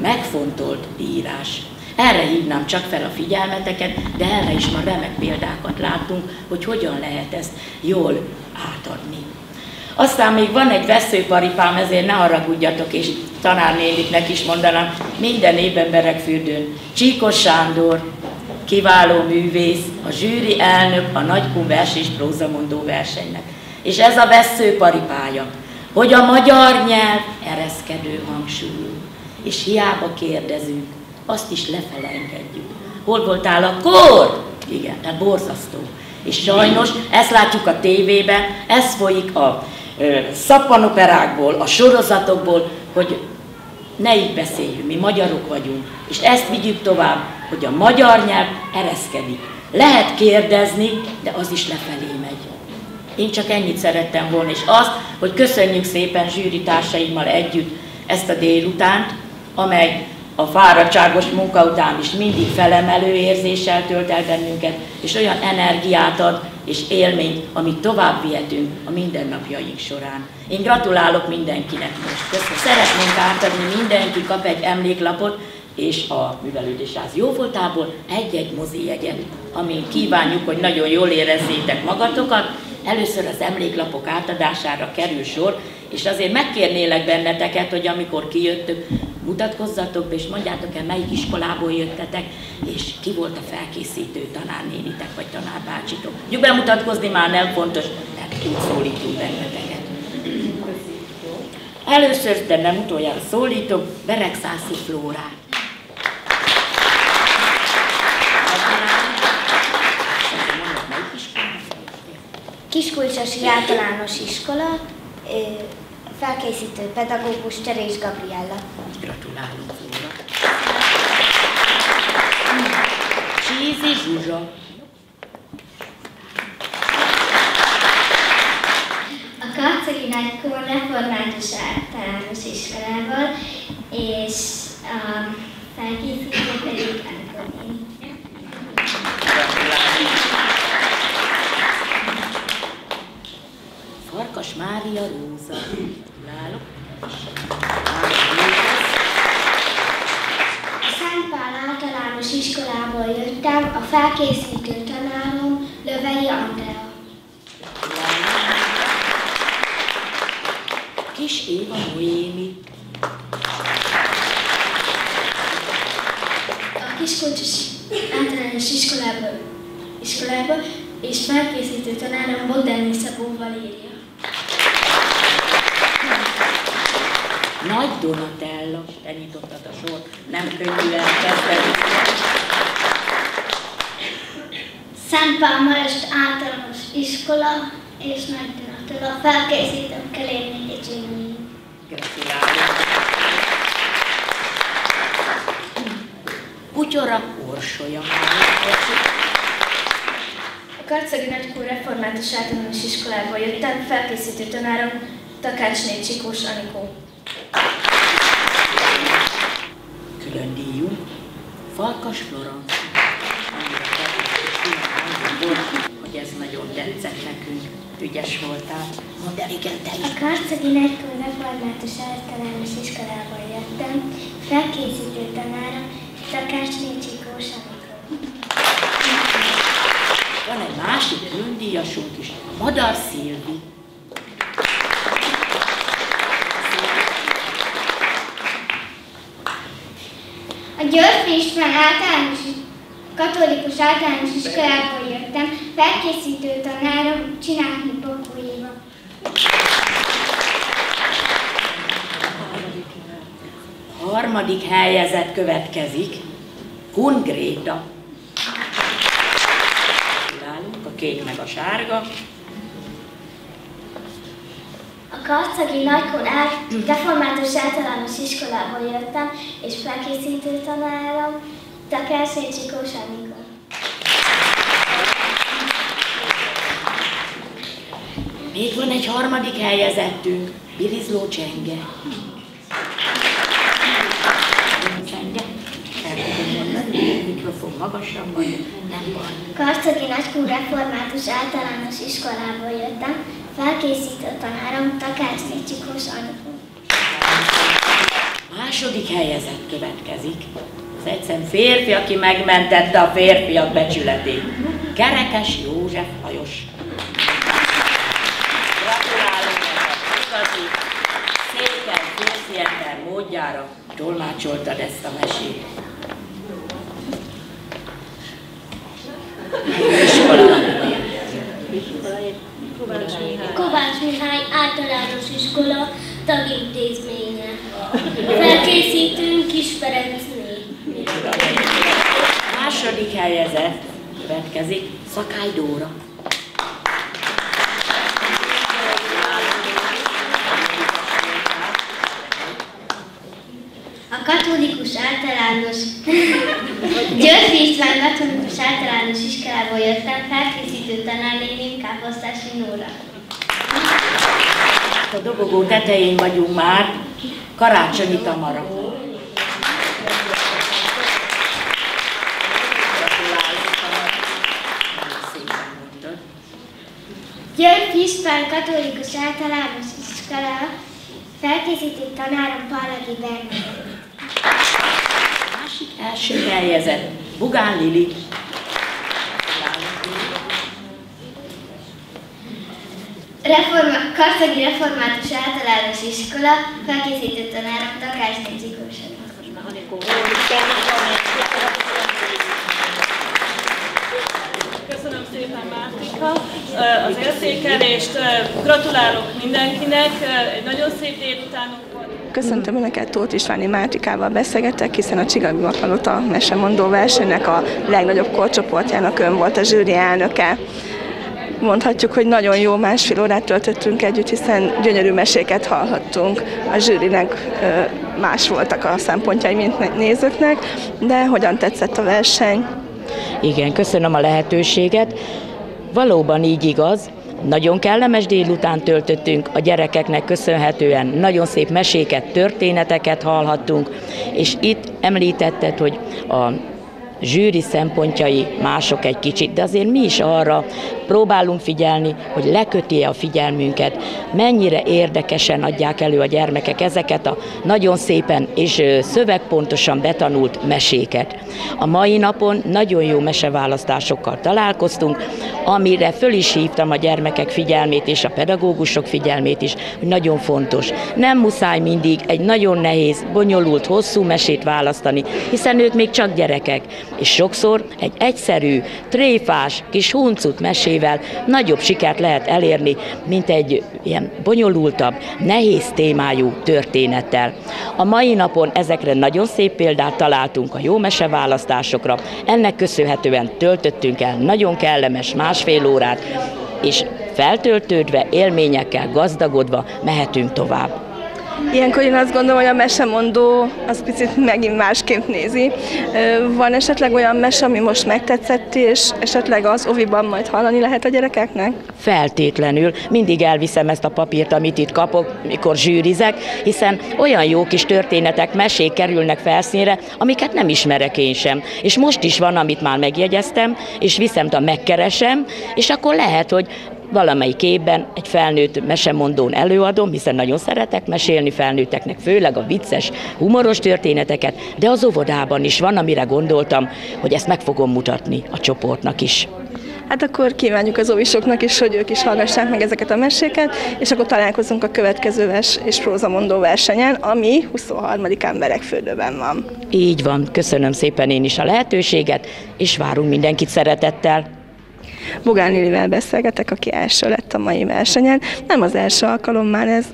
Speaker 13: megfontolt írás. Erre hívnám csak fel a figyelmeteket, de erre is ma remek példákat látunk, hogy hogyan lehet ezt jól átadni. Aztán még van egy veszőparipám, ezért ne haragudjatok, és tanárnéniknek is mondanám, minden évben Beregfürdőn. Csíkos Sándor, kiváló művész, a zsűri elnök a Nagykun vers és prózamondó versenynek. És ez a veszőparipája, hogy a magyar nyelv ereszkedő hangsúlyú, és hiába kérdezünk, azt is lefele engedjük. Hol voltál akkor? Igen, tehát borzasztó. És sajnos ezt látjuk a tévében, ez folyik a szappanoperákból, a sorozatokból, hogy ne így beszéljünk, mi magyarok vagyunk, és ezt vigyük tovább, hogy a magyar nyelv ereszkedik. Lehet kérdezni, de az is lefelé megy. Én csak ennyit szerettem volna, és azt, hogy köszönjük szépen zsűri társaimmal együtt ezt a délutánt, amely a fáradtságos munka után is mindig felemelő érzéssel tölt el bennünket, és olyan energiát ad és élményt, amit tovább vihetünk a mindennapjaink során. Én gratulálok mindenkinek most. Köszönöm. Szeretnénk átadni, mindenki kap egy emléklapot, és a művelődésház jóvoltából egy-egy mozi jegyet, amin kívánjuk, hogy nagyon jól érezzétek magatokat, Először az emléklapok átadására kerül sor, és azért megkérnélek benneteket, hogy amikor kijöttök, mutatkozzatok be, és mondjátok el, melyik iskolából jöttetek, és ki volt a felkészítő tanárnénitek, vagy tanárbácsitok. Tudjuk bemutatkozni már nem fontos, mert úgy szólítunk benneteket. Először, de nem utoljára szólítom, Beregszászi Flórát.
Speaker 2: Kiskulcsasi általános iskola, felkészítő pedagógus Terés Gabriella.
Speaker 13: Gratulálunk, Flóra. Csízi Zsuzsa.
Speaker 7: A Karcagi Nagykor református általános iskolával, és a felkészítő pedig Ankonin.
Speaker 13: Farkas Mária Róza. Gratulálok.
Speaker 7: A Szent Pál általános iskolából jöttem, a felkészítő tanárom Lövei Andrea.
Speaker 13: Kis Éva Noémi.
Speaker 7: A Kiskulcsos általános iskolából, iskolából és felkészítő tanárom Bogdáni Szabó Valéria.
Speaker 13: Nagy Donatella. Te nyitottad a sort. Nem könnyű elkezdeni.
Speaker 7: Szent Pál Marest általános iskola és Nagy Dunatól a felkészítőm Kelérményi Csinyi.
Speaker 13: Gratulálok. Kutyora Orsolya.
Speaker 4: A Karcagi Nagykó Református Általános Iskolából jöttem, felkészítő tanárom Takácsné Csikós Anikó.
Speaker 13: Külön díjunk. Farkas Florence. Hogy ez nagyon tetszett nekünk. Ügyes voltál. El, igen, te.
Speaker 7: A Karcagi Nagykor Református általános iskolából jöttem, felkészítő tanárom Takácsné Csikós Anikó.
Speaker 13: Van egy másik öndíjasunk is, Madar Szilvi.
Speaker 7: Györfi István általános katolikus általános iskolából jöttem, felkészítő tanárom Csinálni Bokó Éva.
Speaker 13: Harmadik helyezett következik, Kun Gréta. A kék meg a sárga.
Speaker 7: A Karcagi Nagykor át, református általános iskolából jöttem, és felkészítő tanárom Takács Csikós Anika.
Speaker 13: Még van egy harmadik helyezettünk, Birizló Csenge. Csenge, mikrofon magasan van, nem baj.
Speaker 7: Karcagi Nagykor református általános iskolából jöttem, felkészítő tanárom Takács Csikós Anika.
Speaker 13: Második helyezett következik. Az egyszerűen férfi, aki megmentette a férfiak becsületét. Kerekes József Hajos. Gratulálunk! Igazi, szépen, férfiember módjára tolmácsoltad ezt a mesét.
Speaker 11: Kovács Mihály általános iskola tagintézménye. Felkészítünk Kis Ferencné.
Speaker 13: Második helyezett következik Szakály Dóra.
Speaker 7: A katolikus általános Györfi István katolikus általános iskolából jöttem, felkészítő tanárnéném Káposztási Nóra.
Speaker 13: A dobogó tetején vagyunk már, Karácsonyi Tamara.
Speaker 7: Györfi István katolikus általános iskola, felkészítő tanárom Palagi Bernadett.
Speaker 13: Másik első helyezett, Bugán Lili.
Speaker 2: Reforma, Karcagi Református Általános Iskola felkészítő tanárom Takás Nézsikósan.
Speaker 1: Köszönöm szépen Mártika az értékelést. Gratulálok mindenkinek, egy nagyon szép délutánunk volt.
Speaker 14: Köszöntöm Önöket, Tóth Istváni Mártikával beszélgetek, hiszen a Csigai Makalota mesemondó versenynek a legnagyobb korcsoportjának ön volt a zsűri elnöke. Mondhatjuk, hogy nagyon jó másfél órát töltöttünk együtt, hiszen gyönyörű meséket hallhattunk. A zsűrinek más voltak a szempontjai, mint nézőknek, de hogyan tetszett a verseny?
Speaker 13: Igen, köszönöm a lehetőséget. Valóban így igaz, nagyon kellemes délután töltöttünk, a gyerekeknek köszönhetően nagyon szép meséket, történeteket hallhattunk, és itt említetted, hogy a zsűri szempontjai mások egy kicsit, de azért mi is arra próbálunk figyelni, hogy leköti a figyelmünket, mennyire érdekesen adják elő a gyermekek ezeket a nagyon szépen és szövegpontosan betanult meséket. A mai napon nagyon jó meseválasztásokkal találkoztunk, amire föl is hívtam a gyermekek figyelmét és a pedagógusok figyelmét is, hogy nagyon fontos. Nem muszáj mindig egy nagyon nehéz, bonyolult, hosszú mesét választani, hiszen ők még csak gyerekek, és sokszor egy egyszerű, tréfás, kis huncut mesével nagyobb sikert lehet elérni, mint egy ilyen bonyolultabb, nehéz témájú történettel. A mai napon ezekre nagyon szép példát találtunk a jó meseválasztásokra, ennek köszönhetően töltöttünk el nagyon kellemes másfél órát, és feltöltődve, élményekkel gazdagodva mehetünk tovább.
Speaker 14: Ilyenkor én azt gondolom, hogy a mesemondó az picit megint másként nézi. Van esetleg olyan mese, ami most megtetszett, és esetleg az oviban majd hallani lehet a gyerekeknek?
Speaker 13: Feltétlenül. Mindig elviszem ezt a papírt, amit itt kapok, mikor zsűrizek, hiszen olyan jó kis történetek, mesék kerülnek felszínre, amiket nem ismerek én sem. És most is van, amit már megjegyeztem, és viszem, a megkeresem, és akkor lehet, hogy valamelyik évben egy felnőtt mesemondón előadom, hiszen nagyon szeretek mesélni felnőtteknek, főleg a vicces, humoros történeteket, de az óvodában is van, amire gondoltam, hogy ezt meg fogom mutatni a csoportnak is.
Speaker 14: Hát akkor kívánjuk az óvisoknak is, hogy ők is hallgassák meg ezeket a meséket, és akkor találkozunk a következő vers és prózamondó versenyen, ami 23-án Beregfürdőben van.
Speaker 13: Így van, köszönöm szépen én is a lehetőséget, és várunk mindenkit szeretettel.
Speaker 14: Bogán beszélgetek, aki első lett a mai versenyen. Nem az első alkalom már ez,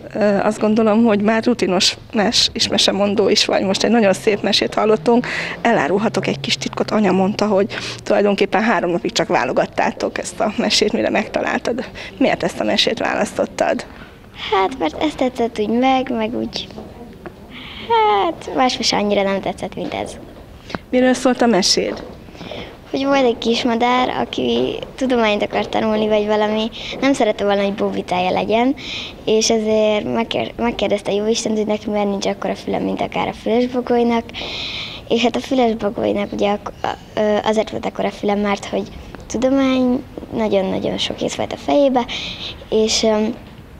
Speaker 14: azt gondolom, hogy már rutinos mes és mesemondó is vagy. Most egy nagyon szép mesét hallottunk. Elárulhatok egy kis titkot, anya mondta, hogy tulajdonképpen három napig csak válogattátok ezt a mesét, mire megtaláltad. Miért ezt a mesét választottad?
Speaker 2: Hát, mert ezt tetszett úgy meg, meg úgy... Hát, más annyira nem tetszett, mint ez.
Speaker 14: Miről szólt a meséd?
Speaker 2: Hogy volt egy kismadár, aki tudományt akar tanulni, vagy valami, nem szerette volna, hogy bóvitája legyen, és ezért megkérdezte jó Isten, hogy neki miért nincs akkora füle, mint akár a fülesbogolynak, és hát a fülesbogolynak ugye azért volt akkora füle, mert hogy tudomány nagyon-nagyon sok ész volt a fejébe, és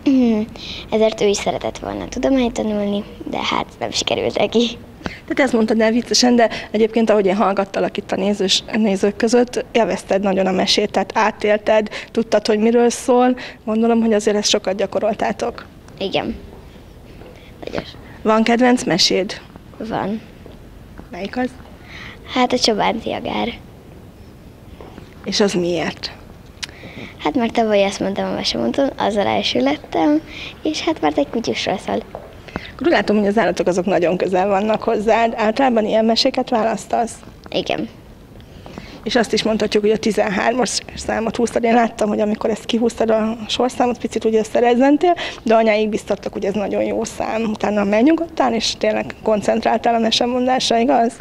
Speaker 2: ezért ő is szeretett volna tudományt tanulni, de hát nem sikerült neki.
Speaker 14: Tehát ezt mondtad el viccesen, de egyébként ahogy én hallgattalak itt a nézős, nézők között, élvezted nagyon a mesét, tehát átélted, tudtad, hogy miről szól. Gondolom, hogy azért ezt sokat gyakoroltátok.
Speaker 2: Igen. Nagyon.
Speaker 14: Van kedvenc meséd?
Speaker 2: Van.
Speaker 14: Melyik az?
Speaker 2: Hát a Csobán Tiagár.
Speaker 14: És az miért?
Speaker 2: Hát mert tavaly ezt mondtam a mesemondon, azzal első lettem, és hát mert egy kutyusról szól.
Speaker 14: Akkor látom, hogy az állatok azok nagyon közel vannak hozzád. Általában ilyen meséket választasz?
Speaker 2: Igen.
Speaker 14: És azt is mondhatjuk, hogy a 13-as számot húztad. Én láttam, hogy amikor ezt kihúztad a sorszámot, picit ugye összerezzentél, de anyáig biztattak, hogy ez nagyon jó szám. Utána megnyugodtál, és tényleg koncentráltál a mesemondásra, igaz?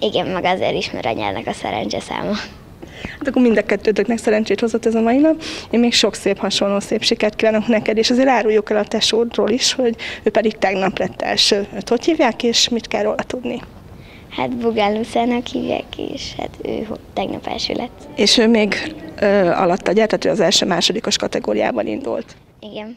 Speaker 2: Igen, meg azért is, mert anyának a szerencse száma.
Speaker 14: Hát akkor mind a kettőtöknek szerencsét hozott ez a mai nap. Én még sok szép hasonló szép sikert kívánok neked, és azért áruljuk el a tesódról is, hogy ő pedig tegnap lett első. Őt hogy hívják, és mit kell róla tudni?
Speaker 2: Hát Bugán Luciának hívják, és hát ő tegnap első lett.
Speaker 14: És ő még ö, alatta gyert, tehát ő az első másodikos kategóriában indult.
Speaker 2: Igen.